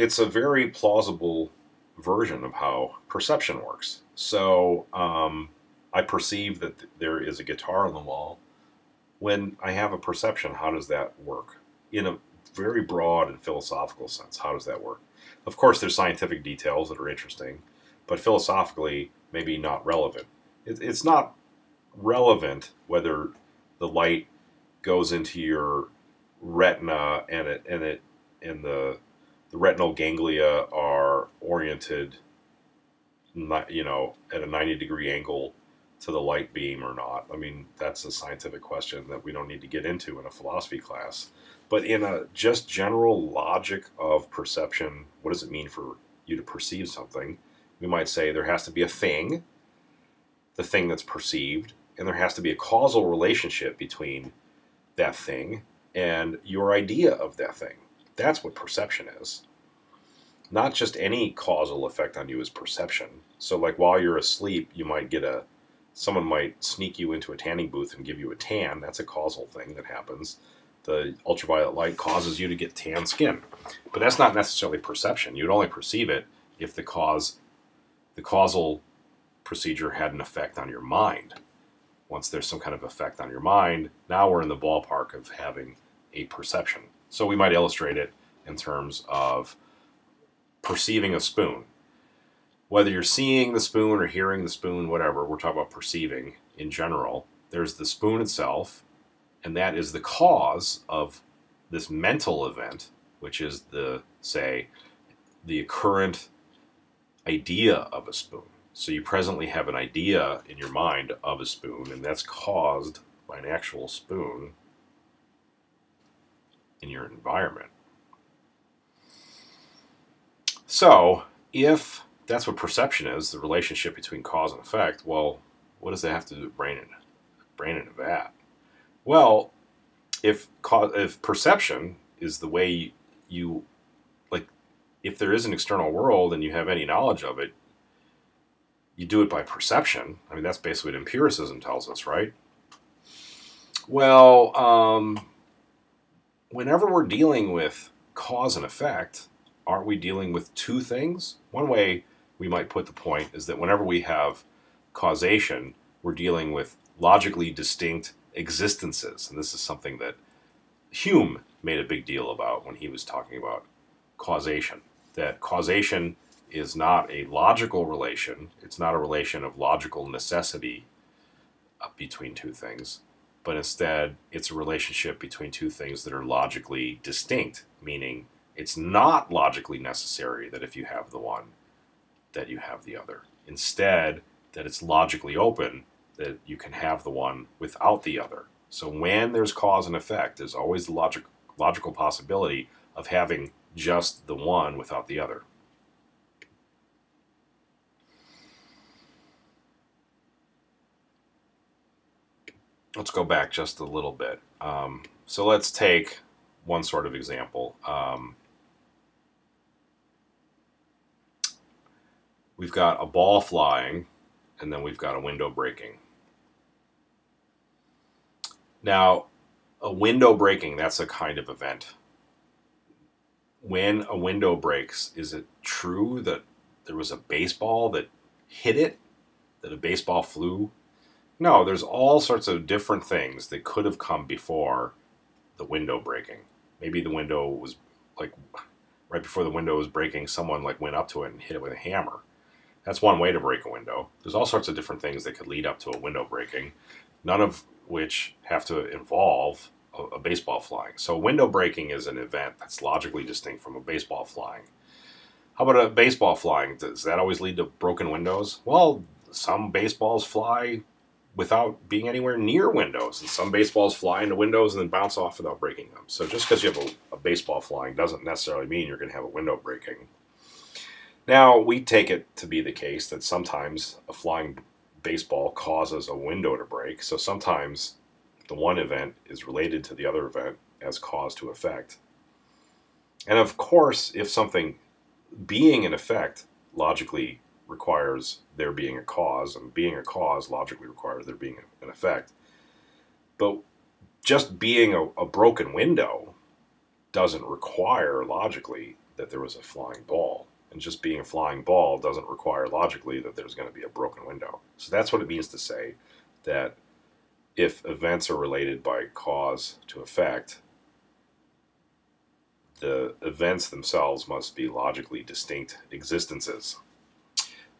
It's a very plausible version of how perception works. So um, I perceive that th- there is a guitar on the wall when I have a perception, how does that work? In a very broad and philosophical sense, how does that work? Of course, there's scientific details that are interesting, but philosophically, maybe not relevant. It, it's not relevant whether the light goes into your retina and it and it and the the retinal ganglia are oriented, you know, at a 90 degree angle to the light beam or not. I mean, that's a scientific question that we don't need to get into in a philosophy class. But in a just general logic of perception, what does it mean for you to perceive something? We might say there has to be a thing, the thing that's perceived, and there has to be a causal relationship between that thing and your idea of that thing. That's what perception is. Not just any causal effect on you is perception. So, like while you're asleep, you might get a someone might sneak you into a tanning booth and give you a tan. That's a causal thing that happens. The ultraviolet light causes you to get tan skin, but that's not necessarily perception. You'd only perceive it if the cause, the causal procedure had an effect on your mind. Once there's some kind of effect on your mind, now we're in the ballpark of having a perception. So we might illustrate it in terms of perceiving a spoon whether you're seeing the spoon or hearing the spoon, whatever, we're talking about perceiving in general. There's the spoon itself, and that is the cause of this mental event, which is the, say, the current idea of a spoon. So you presently have an idea in your mind of a spoon, and that's caused by an actual spoon in your environment. So, if that's what perception is, the relationship between cause and effect, well, what does that have to do with brain and brain and a vat? Well, if if perception is the way you like if there is an external world and you have any knowledge of it, you do it by perception. I mean, that's basically what empiricism tells us, right? Well, um, whenever we're dealing with cause and effect, aren't we dealing with two things? One way we might put the point is that whenever we have causation, we're dealing with logically distinct existences. And this is something that Hume made a big deal about when he was talking about causation. That causation is not a logical relation, it's not a relation of logical necessity uh, between two things, but instead it's a relationship between two things that are logically distinct, meaning it's not logically necessary that if you have the one, that you have the other. Instead, that it's logically open that you can have the one without the other. So when there's cause and effect, there's always the logic, logical possibility of having just the one without the other. Let's go back just a little bit. Um, so let's take one sort of example. Um, we've got a ball flying, and then we've got a window breaking. Now, a window breaking, that's a kind of event. When a window breaks, is it true that there was a baseball that hit it? That a baseball flew? No, there's all sorts of different things that could have come before the window breaking. Maybe the window was like right before the window was breaking, someone like went up to it and hit it with a hammer. That's one way to break a window. There's all sorts of different things that could lead up to a window breaking. None of which have to involve a, a baseball flying. So window breaking is an event that's logically distinct from a baseball flying. How about a baseball flying? Does that always lead to broken windows? Well, some baseballs fly without being anywhere near windows, and some baseballs fly into windows and then bounce off without breaking them. So just because you have a, a, baseball flying doesn't necessarily mean you're going to have a window breaking. Now, we take it to be the case that sometimes a flying baseball causes a window to break. So sometimes the one event is related to the other event as cause to effect. And of course, if something being an effect logically requires there being a cause, and being a cause logically requires there being an effect. But just being a, a broken window doesn't require logically that there was a flying ball and just being a flying ball doesn't require logically that there's going to be a broken window. So that's what it means to say that if events are related by cause to effect, the events themselves must be logically distinct existences.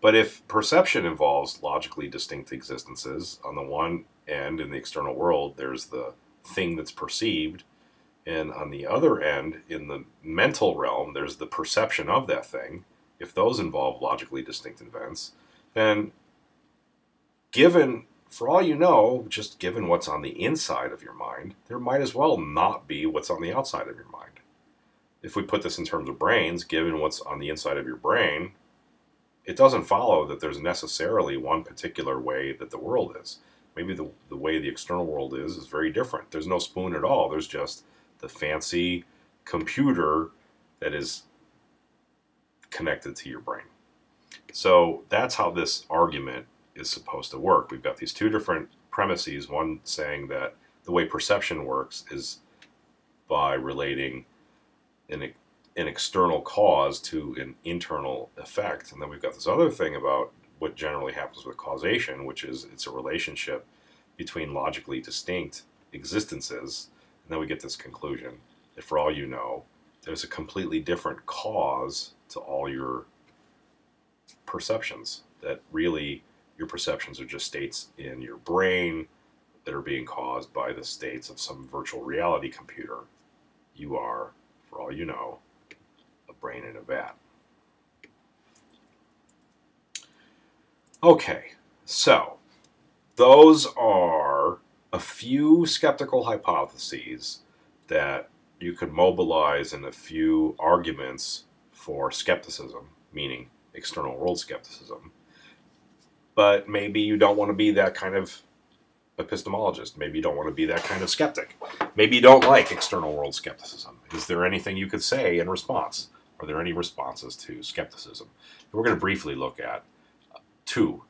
But if perception involves logically distinct existences, on the one end in the external world, there's the thing that's perceived, and on the other end, in the mental realm, there's the perception of that thing. If those involve logically distinct events, then given, for all you know, just given what's on the inside of your mind, there might as well not be what's on the outside of your mind. If we put this in terms of brains, given what's on the inside of your brain, it doesn't follow that there's necessarily one particular way that the world is. Maybe the, the way the external world is is very different. There's no spoon at all. There's just the fancy computer that is connected to your brain. So that's how this argument is supposed to work. We've got these two different premises, one saying that the way perception works is by relating an, an external cause to an internal effect. And then we've got this other thing about what generally happens with causation, which is it's a relationship between logically distinct existences and then we get this conclusion that for all you know, there's a completely different cause to all your perceptions. That really Your perceptions are just states in your brain that are being caused by the states of some virtual reality computer. You are, for all you know, brain in a vat. Okay, so those are a few skeptical hypotheses that you could mobilize in a few arguments for skepticism, meaning external world skepticism. But maybe you don't want to be that kind of epistemologist. Maybe you don't want to be that kind of skeptic. Maybe you don't like external world skepticism. Is there anything you could say in response? Are there any responses to skepticism? we're going to briefly look at uh, two.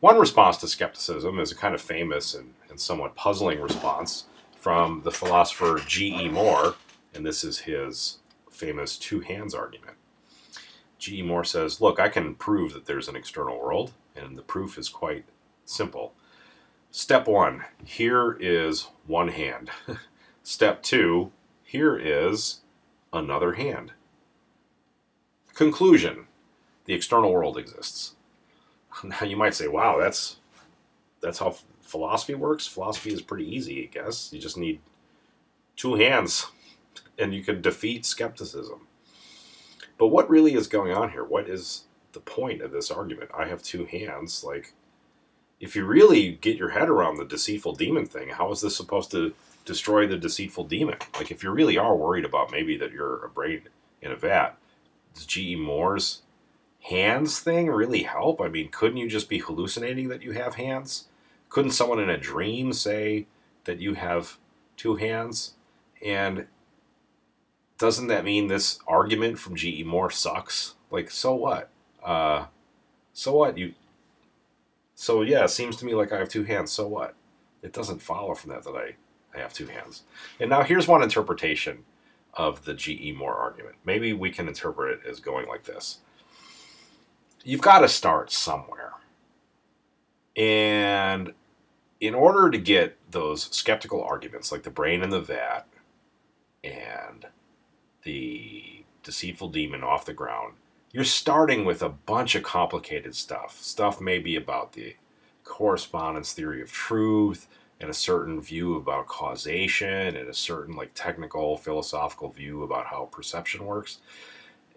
One response to skepticism is a kind of famous and, and somewhat puzzling response from the philosopher G.E. Moore, and this is his famous two hands argument. G.E. Moore says, Look, I can prove that there's an external world, and the proof is quite simple. Step one here is one hand. *laughs* Step two here is another hand. Conclusion the external world exists. *laughs* Now you might say, wow, that's that's how philosophy works. Philosophy is pretty easy, I guess. You just need two hands *laughs* and you can defeat skepticism. But what really is going on here? What is the point of this argument? I have two hands. Like, if you really get your head around the deceitful demon thing, how is this supposed to destroy the deceitful demon? Like, if you really are worried about maybe that you're a brain in a vat, does G.E. Moore's hands thing really help? I mean, couldn't you just be hallucinating that you have hands? Couldn't someone in a dream say that you have two hands? And doesn't that mean this argument from G.E. Moore sucks? Like, so what? Uh, so what? You. So yeah, it seems to me like I have two hands. So what? It doesn't follow from that that I, I have two hands. And now here's one interpretation of the G.E. Moore argument. Maybe we can interpret it as going like this you've got to start somewhere. And in order to get those skeptical arguments like the brain in the vat and the deceitful demon off the ground, you're starting with a bunch of complicated stuff. Stuff maybe about the correspondence theory of truth and a certain view about causation and a certain like technical philosophical view about how perception works.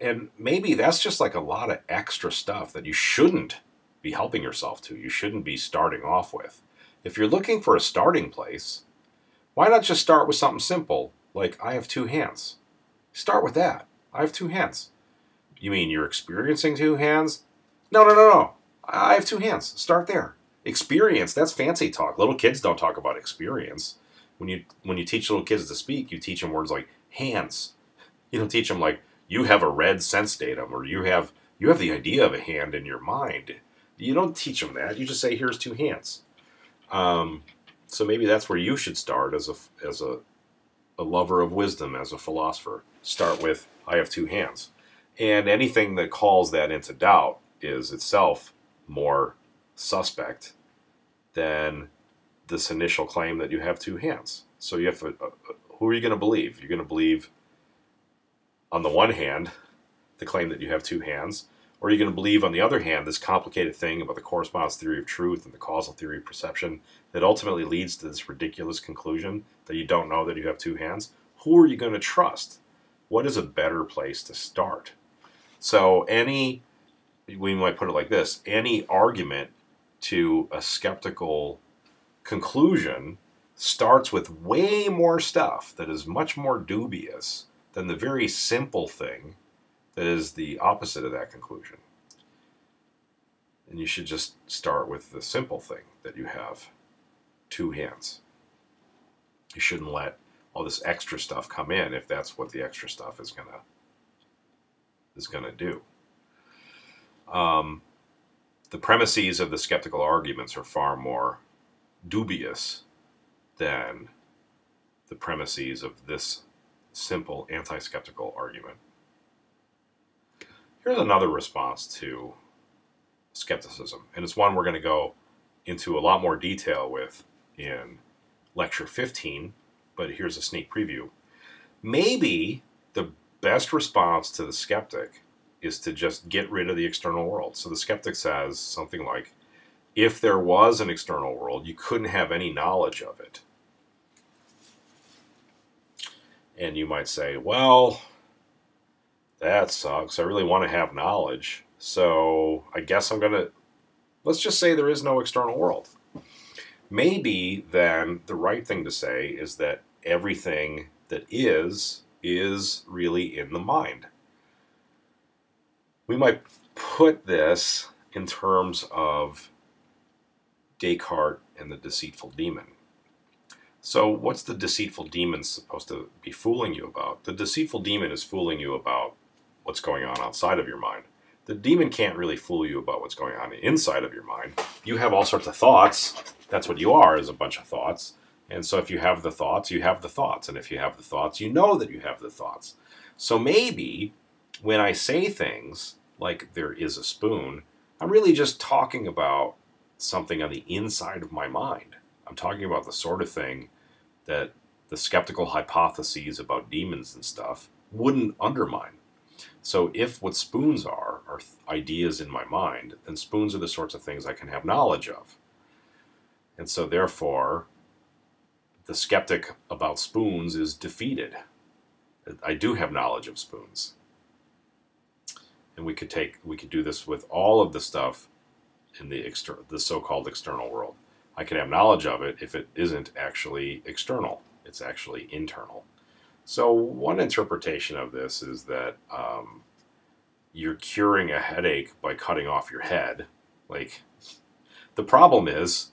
And maybe that's just like a lot of extra stuff that you shouldn't be helping yourself to. You shouldn't be starting off with. If you're looking for a starting place, why not just start with something simple like I have two hands? Start with that. I have two hands. You mean you're experiencing two hands? No, no, no, no. I have two hands. Start there. Experience, that's fancy talk. Little kids don't talk about experience. When you when you teach little kids to speak, you teach them words like hands. You don't teach them like you have a red sense datum or you have you have the idea of a hand in your mind. You don't teach them that. You just say, "Here's two hands." Um, so maybe that's where you should start as a as a a lover of wisdom, as a philosopher. Start with, "I have two hands," and anything that calls that into doubt is itself more suspect than this initial claim that you have two hands. So you have to, uh, uh who are you going to believe? You're going to believe on the one hand, the claim that you have two hands, or are you going to believe, on the other hand, this complicated thing about the correspondence theory of truth and the causal theory of perception that ultimately leads to this ridiculous conclusion that you don't know that you have two hands? Who are you going to trust? What is a better place to start? So, any, we might put it like this any argument to a skeptical conclusion starts with way more stuff that is much more dubious than the very simple thing that is the opposite of that conclusion. And you should just start with the simple thing that you have two hands. You shouldn't let all this extra stuff come in if that's what the extra stuff is gonna is gonna do. Um, the premises of the skeptical arguments are far more dubious than the premises of this simple anti skeptical argument. Here's another response to skepticism, and it's one we're going to go into a lot more detail with in lecture 15, but here's a sneak preview. Maybe the best response to the skeptic is to just get rid of the external world. So the skeptic says something like, if there was an external world, you couldn't have any knowledge of it. And you might say, well, that sucks. I really want to have knowledge. So I guess I'm going to, let's just say there is no external world. Maybe then the right thing to say is that everything that is, is really in the mind. We might put this in terms of Descartes and the deceitful demon. So, what's the deceitful demon supposed to be fooling you about? The deceitful demon is fooling you about what's going on outside of your mind. The demon can't really fool you about what's going on inside of your mind. You have all sorts of thoughts. That's what you are, is a bunch of thoughts. And so, if you have the thoughts, you have the thoughts. And if you have the thoughts, you know that you have the thoughts. So, maybe when I say things like there is a spoon, I'm really just talking about something on the inside of my mind. I'm talking about the sort of thing that the skeptical hypotheses about demons and stuff wouldn't undermine. So, if what spoons are are ideas in my mind, then spoons are the sorts of things I can have knowledge of. And so, therefore, the skeptic about spoons is defeated. I do have knowledge of spoons. And we could take we could do this with all of the stuff in the exter- the so-called external world. I can have knowledge of it if it isn't actually external, it's actually internal. So, one interpretation of this is that um, you're curing a headache by cutting off your head. Like, the problem is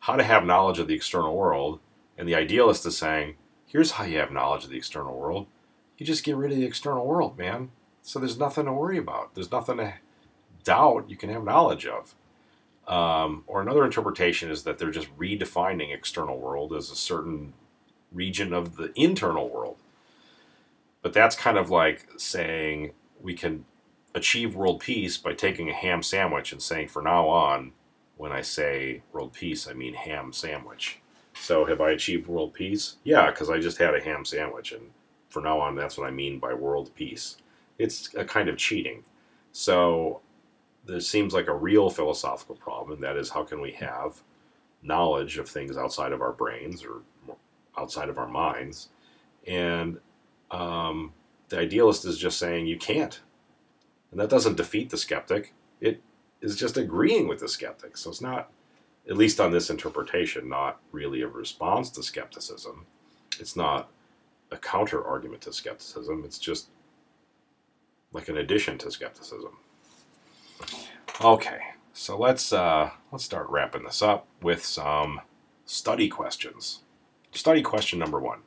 how to have knowledge of the external world, and the idealist is saying, here's how you have knowledge of the external world. You just get rid of the external world, man. So, there's nothing to worry about, there's nothing to doubt you can have knowledge of. Um, or another interpretation is that they're just redefining external world as a certain region of the internal world. But that's kind of like saying we can achieve world peace by taking a ham sandwich and saying for now on, when I say world peace, I mean ham sandwich. So have I achieved world peace? Yeah, because I just had a ham sandwich, and for now on, that's what I mean by world peace. It's a kind of cheating. So this seems like a real philosophical problem, and that is how can we have knowledge of things outside of our brains or outside of our minds? And um, the idealist is just saying you can't. And that doesn't defeat the skeptic. It is just agreeing with the skeptic. So it's not, at least on this interpretation, not really a response to skepticism. It's not a counter argument to skepticism. It's just like an addition to skepticism. Okay, so let's uh, let's start wrapping this up with some study questions. Study question number one: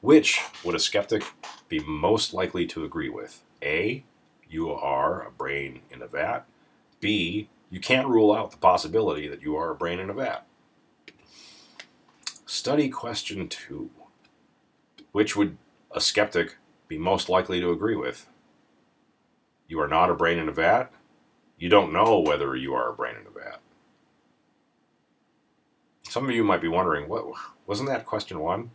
Which would a skeptic be most likely to agree with? A. You are a brain in a vat. B. You can't rule out the possibility that you are a brain in a vat. Study question two: Which would a skeptic be most likely to agree with? You are not a brain in a vat. You don't know whether you are a brain in a vat. Some of you might be wondering, what wasn't that question one?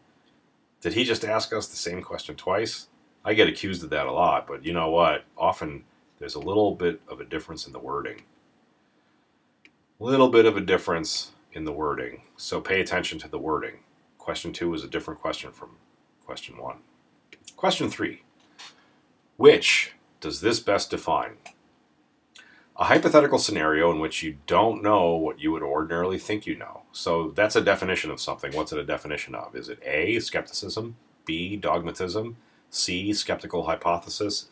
Did he just ask us the same question twice? I get accused of that a lot, but you know what? Often there's a little bit of a difference in the wording. A Little bit of a difference in the wording. So pay attention to the wording. Question two is a different question from question one. Question three. Which does this best define? A hypothetical scenario in which you don't know what you would ordinarily think you know. So that's a definition of something. What's it a definition of? Is it A, skepticism, B, dogmatism, C, skeptical hypothesis,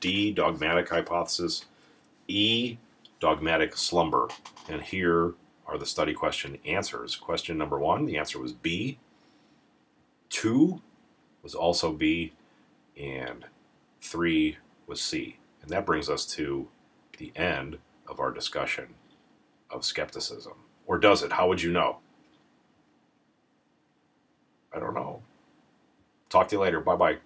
D, dogmatic hypothesis, E, dogmatic slumber? And here are the study question answers. Question number one, the answer was B. Two was also B. And three was C. And that brings us to the end of our discussion of skepticism. Or does it? How would you know? I don't know. Talk to you later. Bye bye.